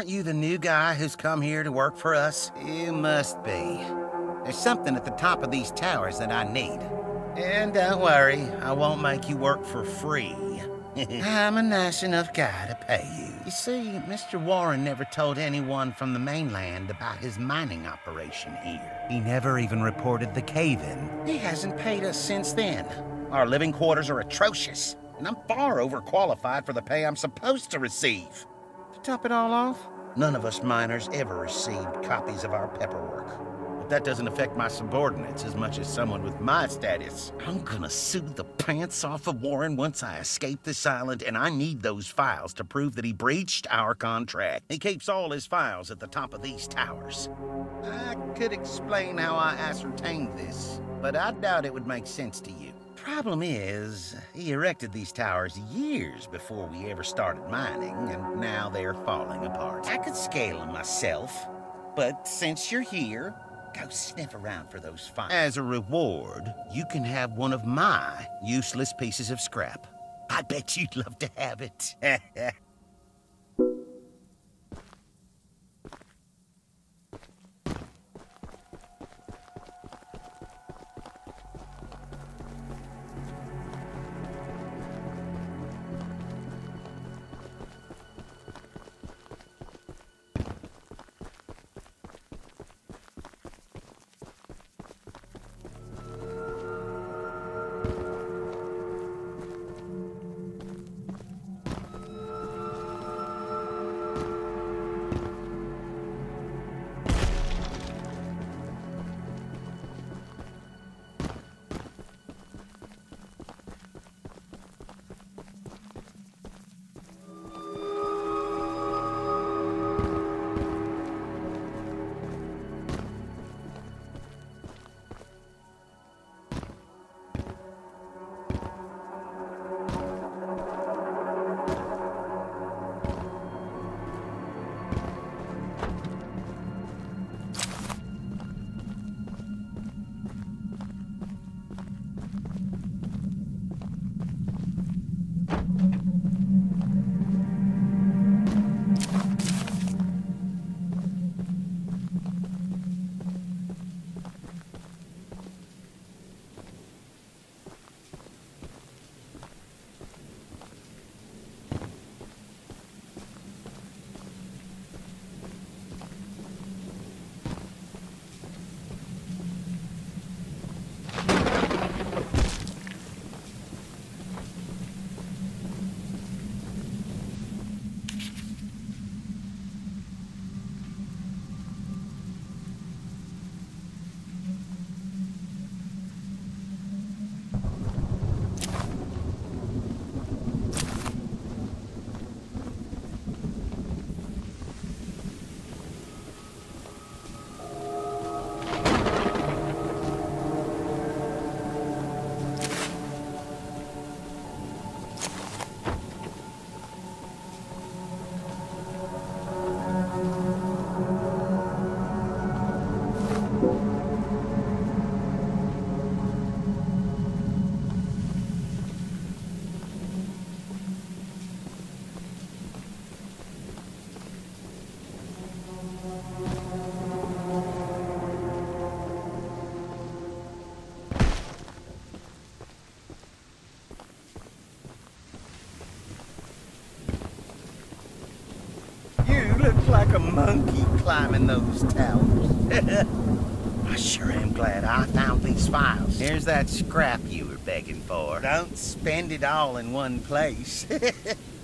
Aren't you the new guy who's come here to work for us? You must be. There's something at the top of these towers that I need. And don't worry, I won't make you work for free. I'm a nice enough guy to pay you. You see, Mr. Warren never told anyone from the mainland about his mining operation here. He never even reported the cave-in. He hasn't paid us since then. Our living quarters are atrocious, and I'm far overqualified for the pay I'm supposed to receive. To top it all off, none of us miners ever received copies of our paperwork. But that doesn't affect my subordinates as much as someone with my status. I'm gonna sue the pants off of Warren once I escape this island, and I need those files to prove that he breached our contract. He keeps all his files at the top of these towers. I could explain how I ascertained this, but I doubt it would make sense to you. Problem is, he erected these towers years before we ever started mining, and now they're falling apart. I could scale them myself, but since you're here, go sniff around for those files. As a reward, you can have one of my useless pieces of scrap. I bet you'd love to have it. climbing those towers. I sure am glad I found these files. Here's that scrap you were begging for. Don't spend it all in one place.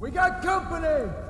We got company!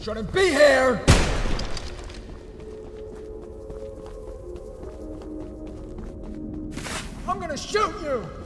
Shouldn't be here! I'm gonna shoot you!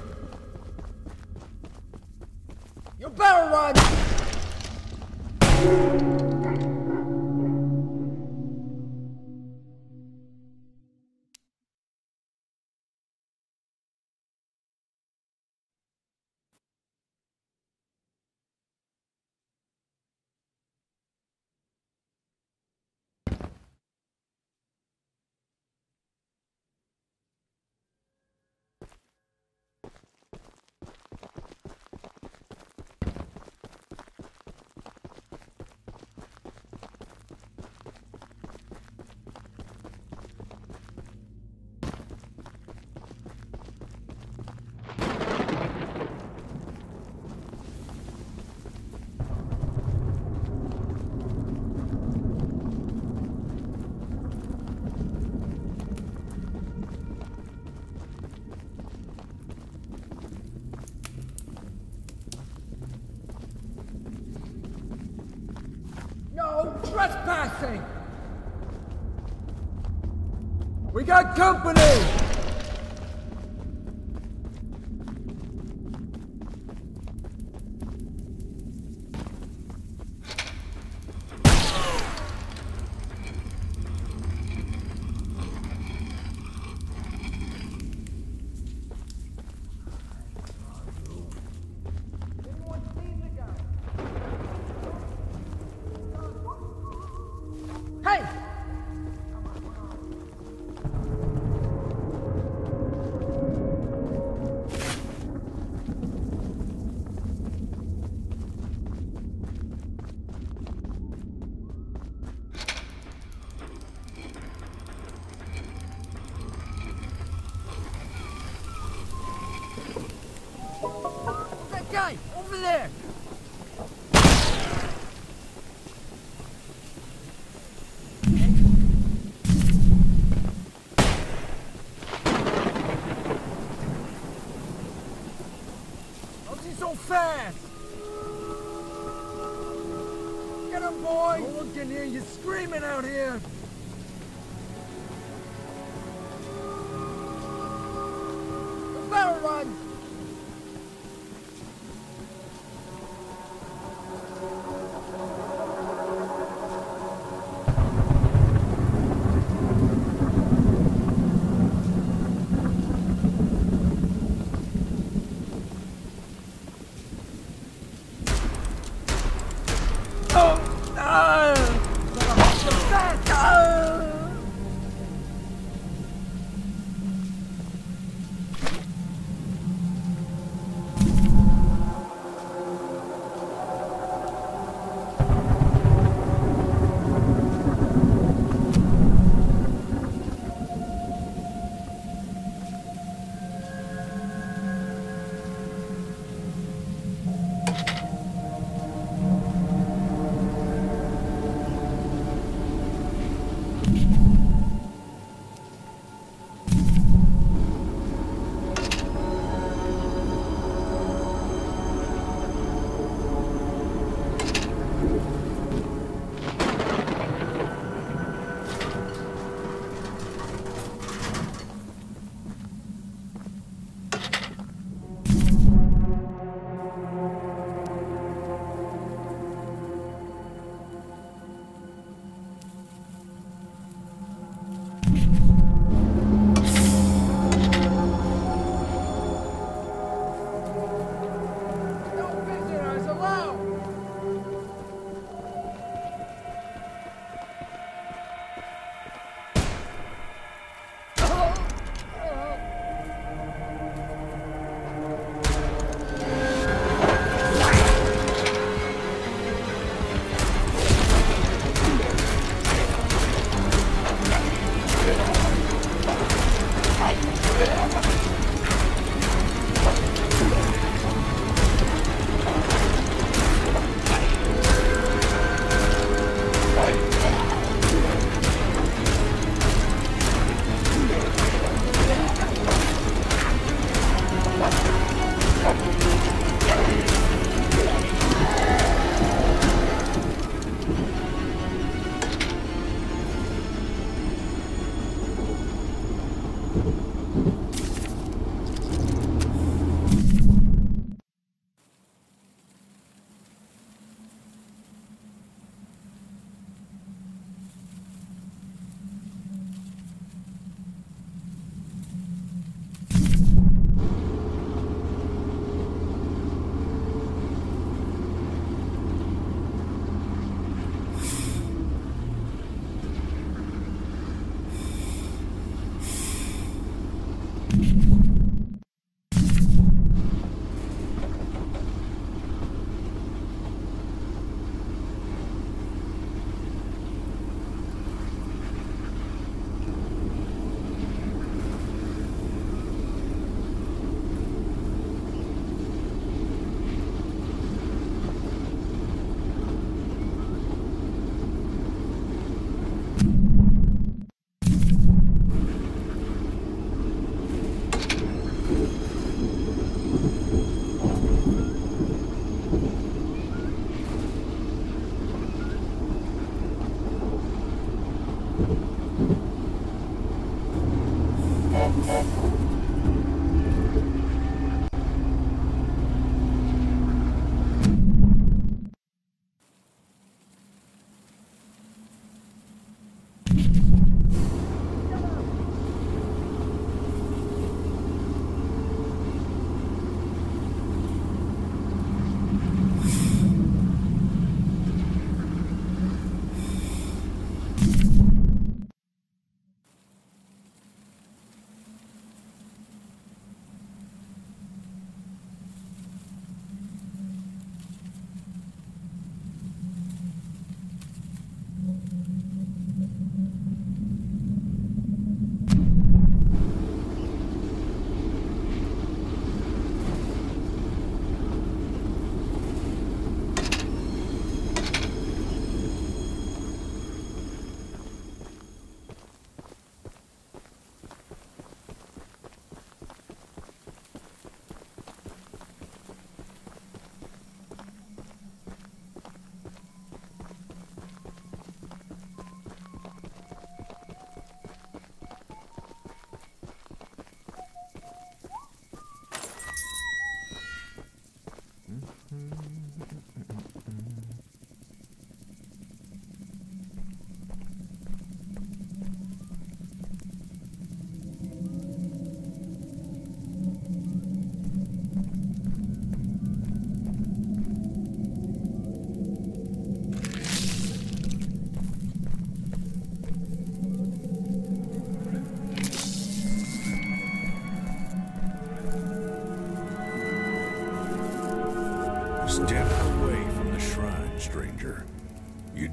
trespassing! We got company!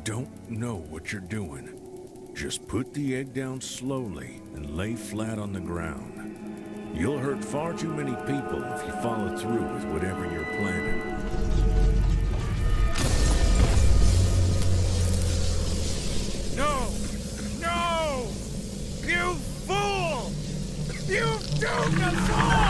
Don't know what you're doing. Just put the egg down slowly and lay flat on the ground. You'll hurt far too many people if you follow through with whatever you're planning. No! No! You fool! You've doomed us all!